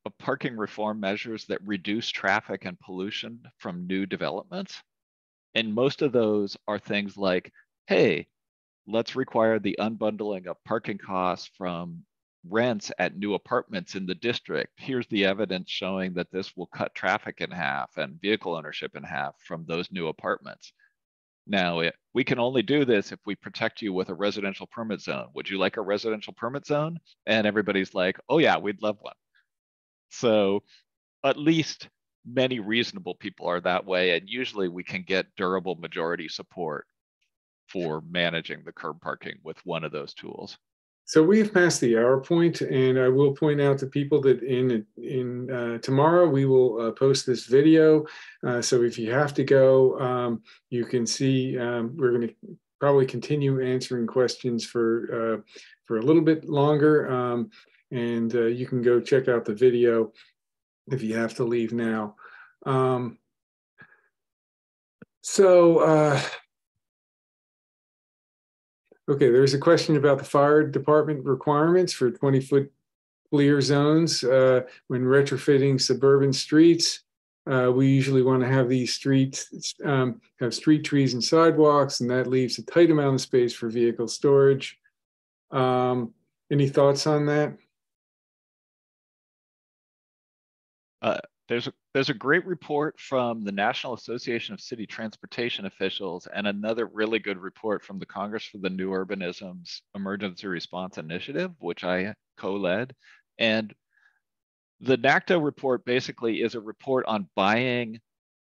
of parking reform measures that reduce traffic and pollution from new developments. And most of those are things like, hey, let's require the unbundling of parking costs from rents at new apartments in the district. Here's the evidence showing that this will cut traffic in half and vehicle ownership in half from those new apartments. Now, it, we can only do this if we protect you with a residential permit zone. Would you like a residential permit zone? And everybody's like, oh yeah, we'd love one. So at least many reasonable people are that way. And usually we can get durable majority support for managing the curb parking with one of those tools. So we've passed the hour point, and I will point out to people that in in uh, tomorrow we will uh, post this video. Uh, so if you have to go, um, you can see um, we're going to probably continue answering questions for uh, for a little bit longer, um, and uh, you can go check out the video if you have to leave now. Um, so uh, Okay, there's a question about the fire department requirements for 20 foot clear zones uh, when retrofitting suburban streets. Uh, we usually want to have these streets um, have street trees and sidewalks, and that leaves a tight amount of space for vehicle storage. Um, any thoughts on that? Uh, there's a, there's a great report from the National Association of City Transportation Officials and another really good report from the Congress for the New Urbanisms Emergency Response Initiative, which I co-led. And the NACTO report basically is a report on buying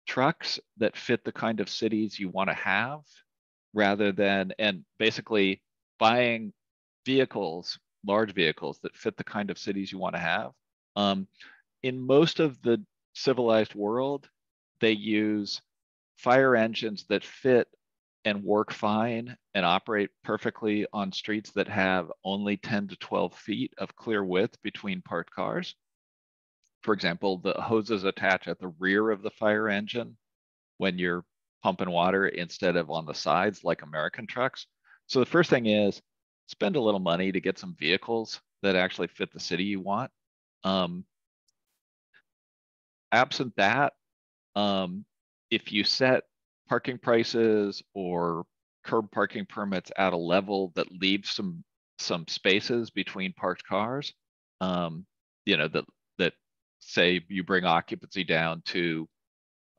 trucks that fit the kind of cities you want to have rather than, and basically buying vehicles, large vehicles that fit the kind of cities you want to have. Um, in most of the civilized world, they use fire engines that fit and work fine and operate perfectly on streets that have only 10 to 12 feet of clear width between parked cars. For example, the hoses attach at the rear of the fire engine when you're pumping water instead of on the sides like American trucks. So the first thing is spend a little money to get some vehicles that actually fit the city you want. Um, absent that, um, if you set parking prices or curb parking permits at a level that leaves some some spaces between parked cars, um, you know that that say you bring occupancy down to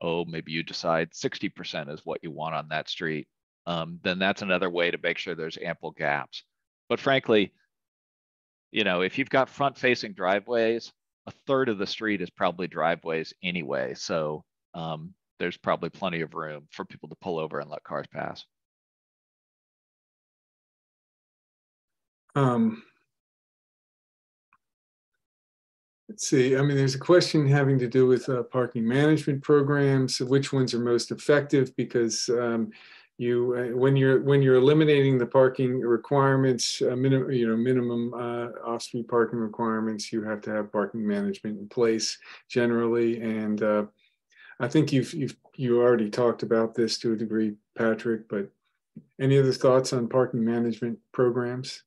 oh maybe you decide 60% is what you want on that street um, then that's another way to make sure there's ample gaps. But frankly you know if you've got front facing driveways a third of the street is probably driveways anyway. So um, there's probably plenty of room for people to pull over and let cars pass. Um, let's see. I mean, there's a question having to do with uh, parking management programs, which ones are most effective because um, you uh, when you're when you're eliminating the parking requirements uh, minimum you know minimum uh, off-street parking requirements you have to have parking management in place generally. And uh, i think you've you've you already talked about this to a degree patrick but any other thoughts on parking management programs?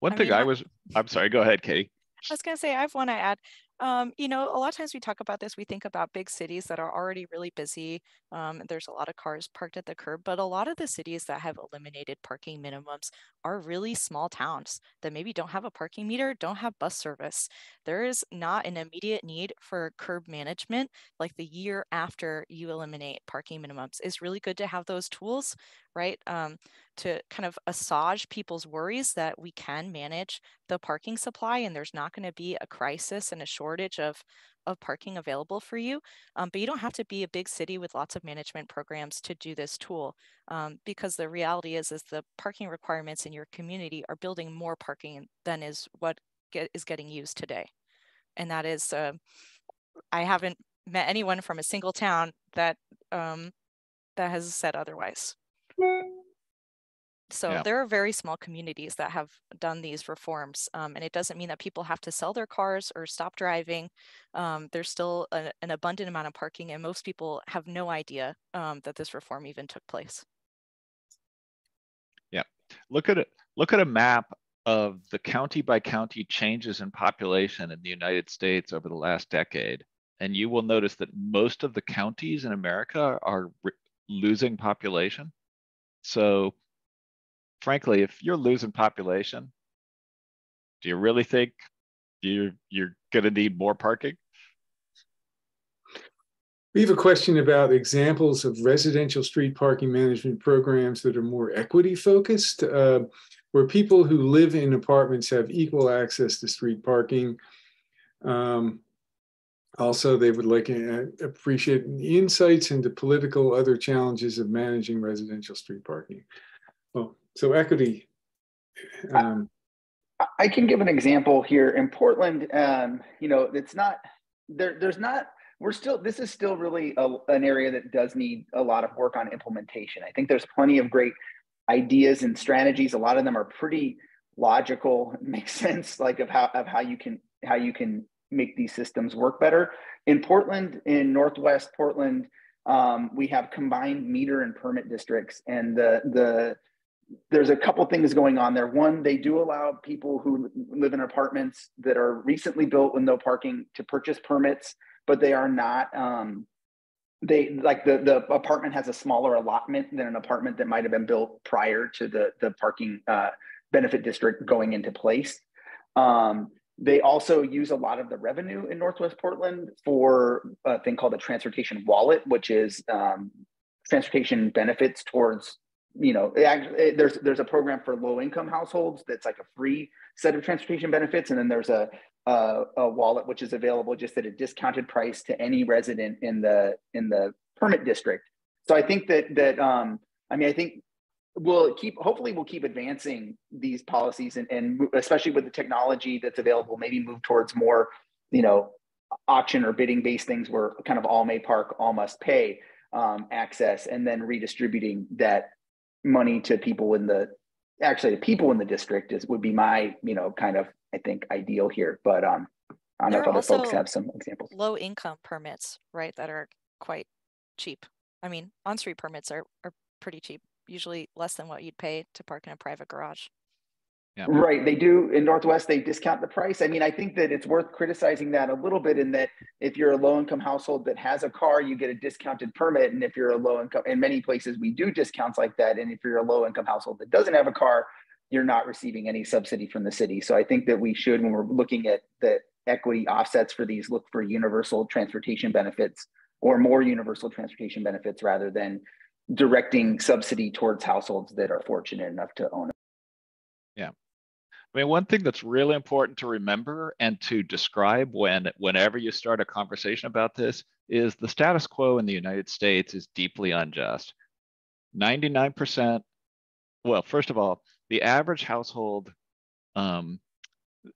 One I thing mean, i was i'm sorry go ahead Catie. I was going to say, I have one to add. Um, you know, a lot of times we talk about this, we think about big cities that are already really busy. Um, there's a lot of cars parked at the curb, but a lot of the cities that have eliminated parking minimums are really small towns that maybe don't have a parking meter, don't have bus service. There is not an immediate need for curb management like the year after you eliminate parking minimums. It's really good to have those tools, right? Um, to kind of assuage people's worries that we can manage the parking supply and there's not going to be a crisis and a shortage of of parking available for you. Um, but you don't have to be a big city with lots of management programs to do this tool um, because the reality is is the parking requirements in your community are building more parking than is what get, is getting used today. And that is, uh, I haven't met anyone from a single town that um, that has said otherwise. So yeah. there are very small communities that have done these reforms, um, and it doesn't mean that people have to sell their cars or stop driving. Um, there's still a, an abundant amount of parking, and most people have no idea um, that this reform even took place. Yeah, look at it. Look at a map of the county by county changes in population in the United States over the last decade, and you will notice that most of the counties in America are losing population. So frankly, if you're losing population, do you really think you're you're going to need more parking? We have a question about examples of residential street parking management programs that are more equity focused, uh, where people who live in apartments have equal access to street parking. Um, also, they would like to uh, appreciate insights into political other challenges of managing residential street parking. Well, so equity. Um, I can give an example here in Portland. Um, you know, it's not there. There's not. We're still. This is still really a, an area that does need a lot of work on implementation. I think there's plenty of great ideas and strategies. A lot of them are pretty logical, make sense, like of how of how you can how you can make these systems work better. In Portland, in Northwest Portland, um, we have combined meter and permit districts, and the the there's a couple things going on there. One, they do allow people who live in apartments that are recently built with no parking to purchase permits, but they are not. Um, they like the the apartment has a smaller allotment than an apartment that might have been built prior to the the parking uh, benefit district going into place. Um, they also use a lot of the revenue in Northwest Portland for a thing called the transportation wallet, which is um, transportation benefits towards you know it, there's there's a program for low income households that's like a free set of transportation benefits and then there's a, a, a wallet which is available just at a discounted price to any resident in the in the permit district. So i think that that um i mean i think we'll keep hopefully we'll keep advancing these policies and, and especially with the technology that's available maybe move towards more you know auction or bidding based things where kind of all may park all must pay um, access and then redistributing that money to people in the actually the people in the district is would be my you know kind of I think ideal here. But um, I don't there know if other folks have some examples. Low income permits, right, that are quite cheap. I mean, on street permits are are pretty cheap, usually less than what you'd pay to park in a private garage. Yeah. Right. They do in Northwest, they discount the price. I mean, I think that it's worth criticizing that a little bit in that if you're a low income household that has a car, you get a discounted permit. And if you're a low income, in many places, we do discounts like that. And if you're a low income household that doesn't have a car, you're not receiving any subsidy from the city. So I think that we should, when we're looking at the equity offsets for these, look for universal transportation benefits or more universal transportation benefits rather than directing subsidy towards households that are fortunate enough to own yeah. I mean, one thing that's really important to remember and to describe when whenever you start a conversation about this is the status quo in the United States is deeply unjust. 99%, well, first of all, the average household um,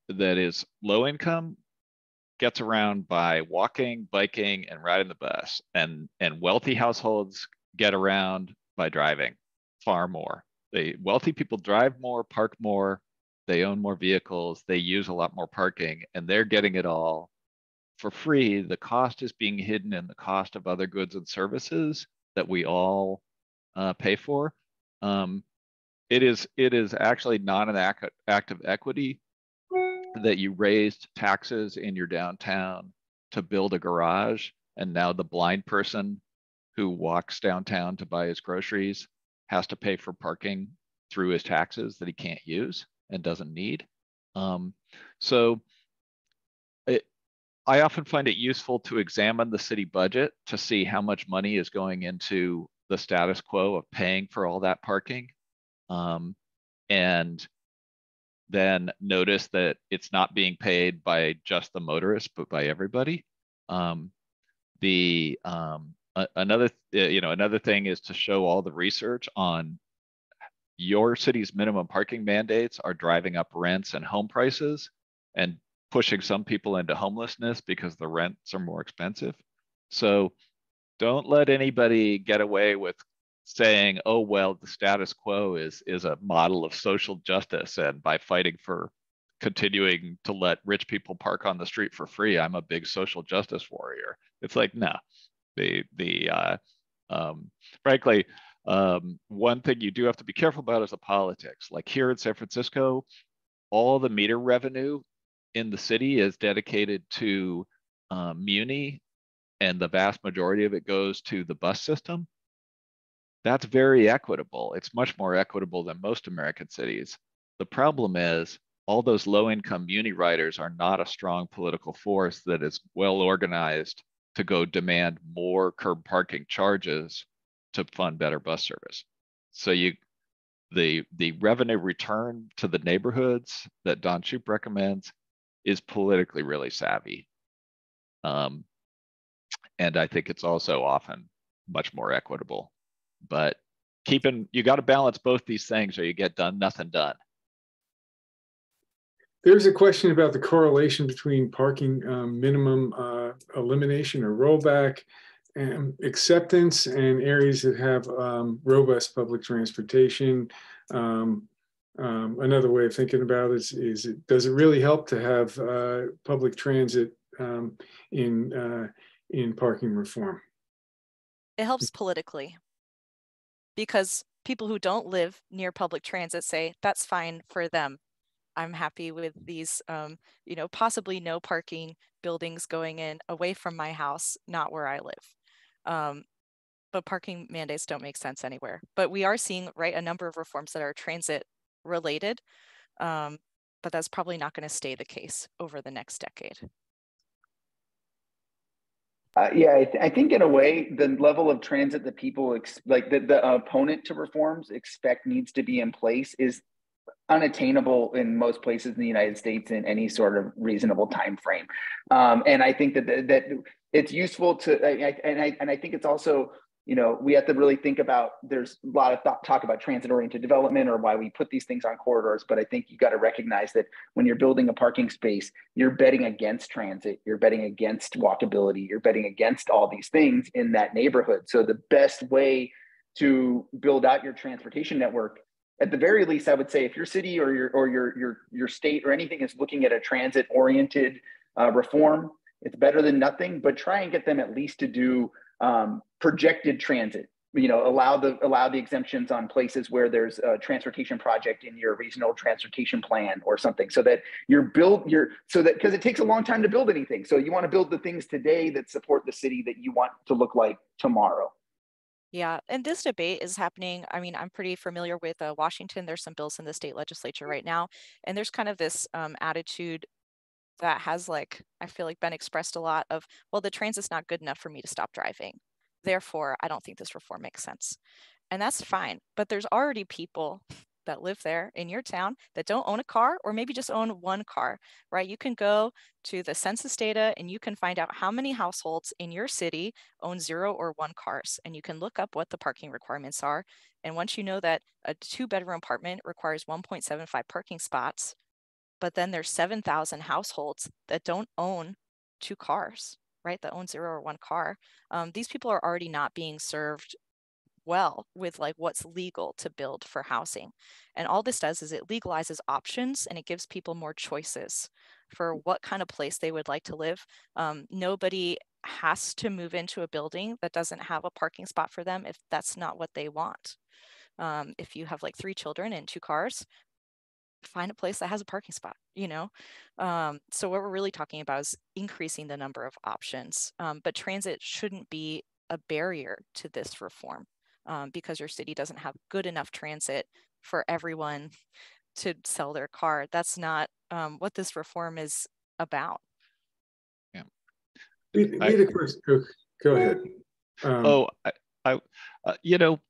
that is low income gets around by walking, biking, and riding the bus. And, and wealthy households get around by driving far more. They wealthy people drive more, park more, they own more vehicles, they use a lot more parking, and they're getting it all for free. The cost is being hidden in the cost of other goods and services that we all uh, pay for. Um, it is it is actually not an act, act of equity that you raised taxes in your downtown to build a garage, and now the blind person who walks downtown to buy his groceries has to pay for parking through his taxes that he can't use and doesn't need. Um, so it, I often find it useful to examine the city budget to see how much money is going into the status quo of paying for all that parking. Um, and then notice that it's not being paid by just the motorist, but by everybody. Um, the um, another uh, you know another thing is to show all the research on your city's minimum parking mandates are driving up rents and home prices and pushing some people into homelessness because the rents are more expensive. So don't let anybody get away with saying oh well the status quo is is a model of social justice and by fighting for continuing to let rich people park on the street for free i'm a big social justice warrior. It's like no the the uh, um, frankly um, one thing you do have to be careful about is the politics. Like here in San Francisco, all the meter revenue in the city is dedicated to um, Muni, and the vast majority of it goes to the bus system. That's very equitable. It's much more equitable than most American cities. The problem is all those low income muni riders are not a strong political force that is well organized to go demand more curb parking charges to fund better bus service. So you the the revenue return to the neighborhoods that Don Shoup recommends is politically really savvy. Um, and I think it's also often much more equitable. But keeping you got to balance both these things or you get done nothing done. There's a question about the correlation between parking um, minimum uh, elimination or rollback and acceptance and areas that have um, robust public transportation. Um, um another way of thinking about it is, is it, does it really help to have uh, public transit um, in, uh, in parking reform? It helps politically because people who don't live near public transit say that's fine for them I'm happy with these, um, you know, possibly no parking buildings going in away from my house, not where I live. Um, but parking mandates don't make sense anywhere. But we are seeing, right, a number of reforms that are transit related, um, but that's probably not going to stay the case over the next decade. Uh, yeah, I, th- I, think in a way, the level of transit that people like the, the opponent to reforms expect needs to be in place is unattainable in most places in the United States in any sort of reasonable time frame. Um, and I think that that it's useful to I, and I and I think it's also you know we have to really think about there's a lot of thought, talk about transit oriented development or why we put these things on corridors but i think you got to recognize that when you're building a parking space you're betting against transit you're betting against walkability you're betting against all these things in that neighborhood so the best way to build out your transportation network at the very least, I would say if your city or your or your your your state or anything is looking at a transit oriented uh, reform, it's better than nothing. But try and get them at least to do um, projected transit. You know, allow the allow the exemptions on places where there's a transportation project in your regional transportation plan or something, so that you're build your so that because it takes a long time to build anything. So you want to build the things today that support the city that you want to look like tomorrow. Yeah, and this debate is happening. I mean, I'm pretty familiar with uh, Washington. There's some bills in the state legislature right now, and there's kind of this um, attitude that has like I feel like been expressed a lot of, well, the transit's not good enough for me to stop driving. Therefore, I don't think this reform makes sense. And that's fine. But there's already people that live there in your town that don't own a car or maybe just own one car, right? You can go to the census data and you can find out how many households in your city own zero or one cars. And you can look up what the parking requirements are. And once you know that a two bedroom apartment requires 1.75 parking spots, but then there's 7,000 households that don't own two cars, right? That own zero or one car. Um, these people are already not being served well with like what's legal to build for housing. And all this does is it legalizes options and it gives people more choices for what kind of place they would like to live. Um, nobody has to move into a building that doesn't have a parking spot for them if that's not what they want. Um, if you have like three children and two cars, find a place that has a parking spot you know um, so what we're really talking about is increasing the number of options um, but transit shouldn't be a barrier to this reform um, because your city doesn't have good enough transit for everyone to sell their car. That's not um, what this reform is about. Yeah. Need, need a question. Go, go ahead. Um, oh, I, I uh, you know,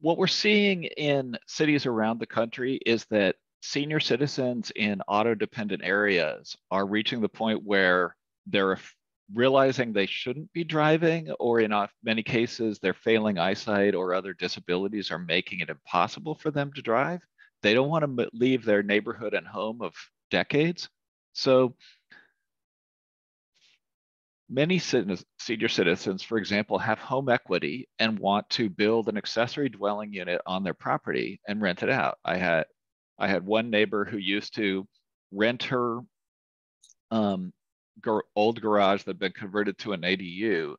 what we're seeing in cities around the country is that senior citizens in auto dependent areas are reaching the point where they're realizing they shouldn't be driving, or in many cases, their failing eyesight or other disabilities are making it impossible for them to drive. They don't want to leave their neighborhood and home of decades. So many senior citizens, for example, have home equity and want to build an accessory dwelling unit on their property and rent it out. I had I had one neighbor who used to rent her um, gar old garage that had been converted to an ADU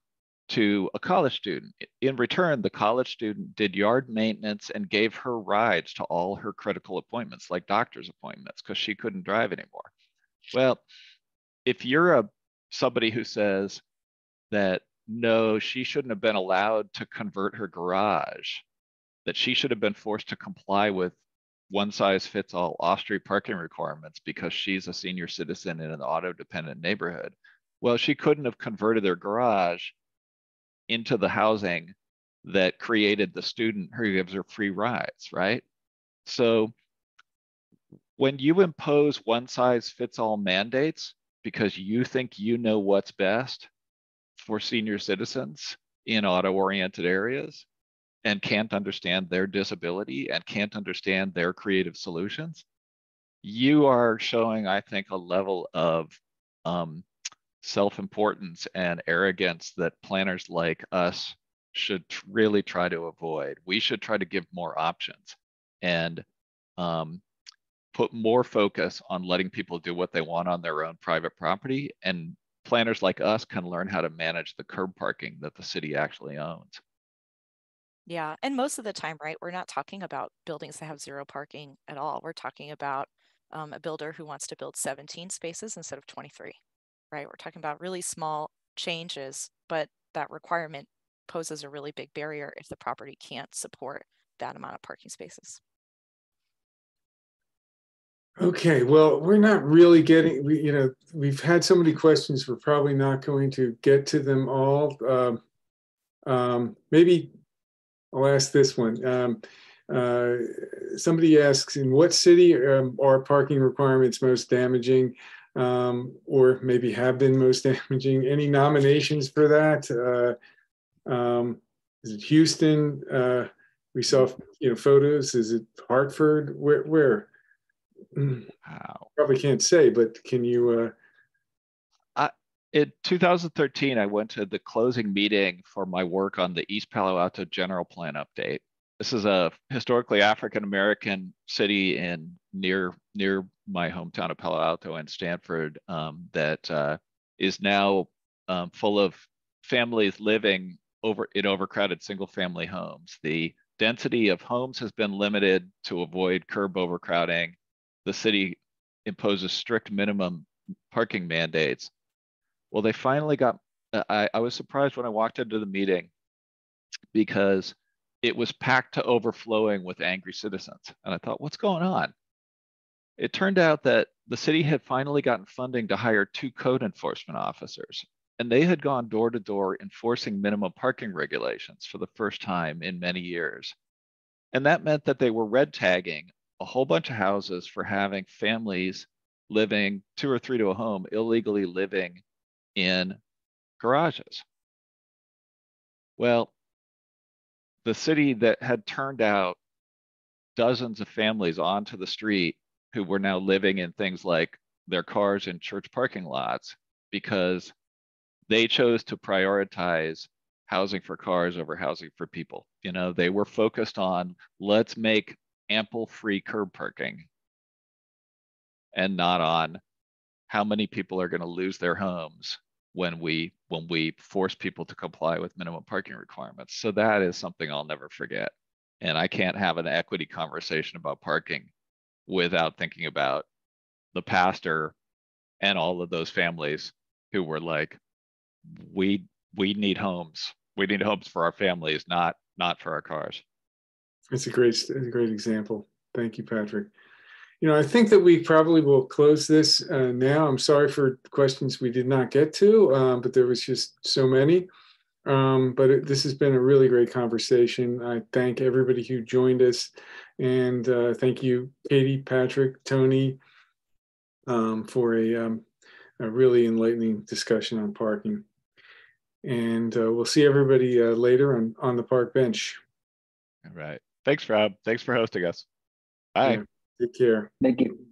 to a college student. In return, the college student did yard maintenance and gave her rides to all her critical appointments, like doctor's appointments, because she couldn't drive anymore. Well, if you're a somebody who says that no, she shouldn't have been allowed to convert her garage, that she should have been forced to comply with one size fits all off-street parking requirements because she's a senior citizen in an auto dependent neighborhood. Well, she couldn't have converted their garage into the housing that created the student who gives her free rides, right? So when you impose one size fits all mandates because you think you know what's best for senior citizens in auto oriented areas, and can't understand their disability and can't understand their creative solutions, you are showing, I think, a level of um, self importance and arrogance that planners like us should really try to avoid. We should try to give more options and um, put more focus on letting people do what they want on their own private property. And planners like us can learn how to manage the curb parking that the city actually owns. Yeah. And most of the time, right, we're not talking about buildings that have zero parking at all. We're talking about um, a builder who wants to build 17 spaces instead of 23, right? We're talking about really small changes, but that requirement poses a really big barrier if the property can't support that amount of parking spaces. Okay, well, we're not really getting, we, you know, we've had so many questions, we're probably not going to get to them all. Um, um, maybe I'll ask this one. Um, uh, somebody asks, in what city um, are parking requirements most damaging, um, or maybe have been most damaging? Any nominations for that? Uh, um, is it Houston? Uh, we saw, you know, photos. Is it Hartford? Where? Where? Wow. Probably can't say, but can you? In 2013, I went to the closing meeting for my work on the East Palo Alto General Plan update. This is a historically African American city in near near my hometown of Palo Alto and Stanford um, that uh, is now um, full of families living over in overcrowded single family homes. The density of homes has been limited to avoid curb overcrowding. The city imposes strict minimum parking mandates well, they finally got, uh, I, I was surprised when I walked into the meeting because it was packed to overflowing with angry citizens. And I thought, what's going on? It turned out that the city had finally gotten funding to hire two code enforcement officers, and they had gone door to door enforcing minimum parking regulations for the first time in many years. And that meant that they were red tagging a whole bunch of houses for having families living two or three to a home illegally living in garages. Well, the city that had turned out dozens of families onto the street who were now living in things like their cars in church parking lots because they chose to prioritize housing for cars over housing for people. You know, they were focused on let's make ample free curb parking and not on how many people are going to lose their homes when we when we force people to comply with minimum parking requirements. So that is something I'll never forget. And I can't have an equity conversation about parking without thinking about the pastor and all of those families who were like, we we need homes. We need homes for our families, not not for our cars. It's a great, a great example. Thank you, Patrick you know, I think that we probably will close this uh, now. I'm sorry for questions we did not get to, um, but there was just so many. Um, but it, this has been a really great conversation. I thank everybody who joined us, and uh, thank you, Catie, Patrick, Tony, um, for a, um, a, really enlightening discussion on parking. And uh, we'll see everybody uh, later on, on the park bench. All right. Thanks, Rob. Thanks for hosting us. Bye. Yeah. Take care. Thank you.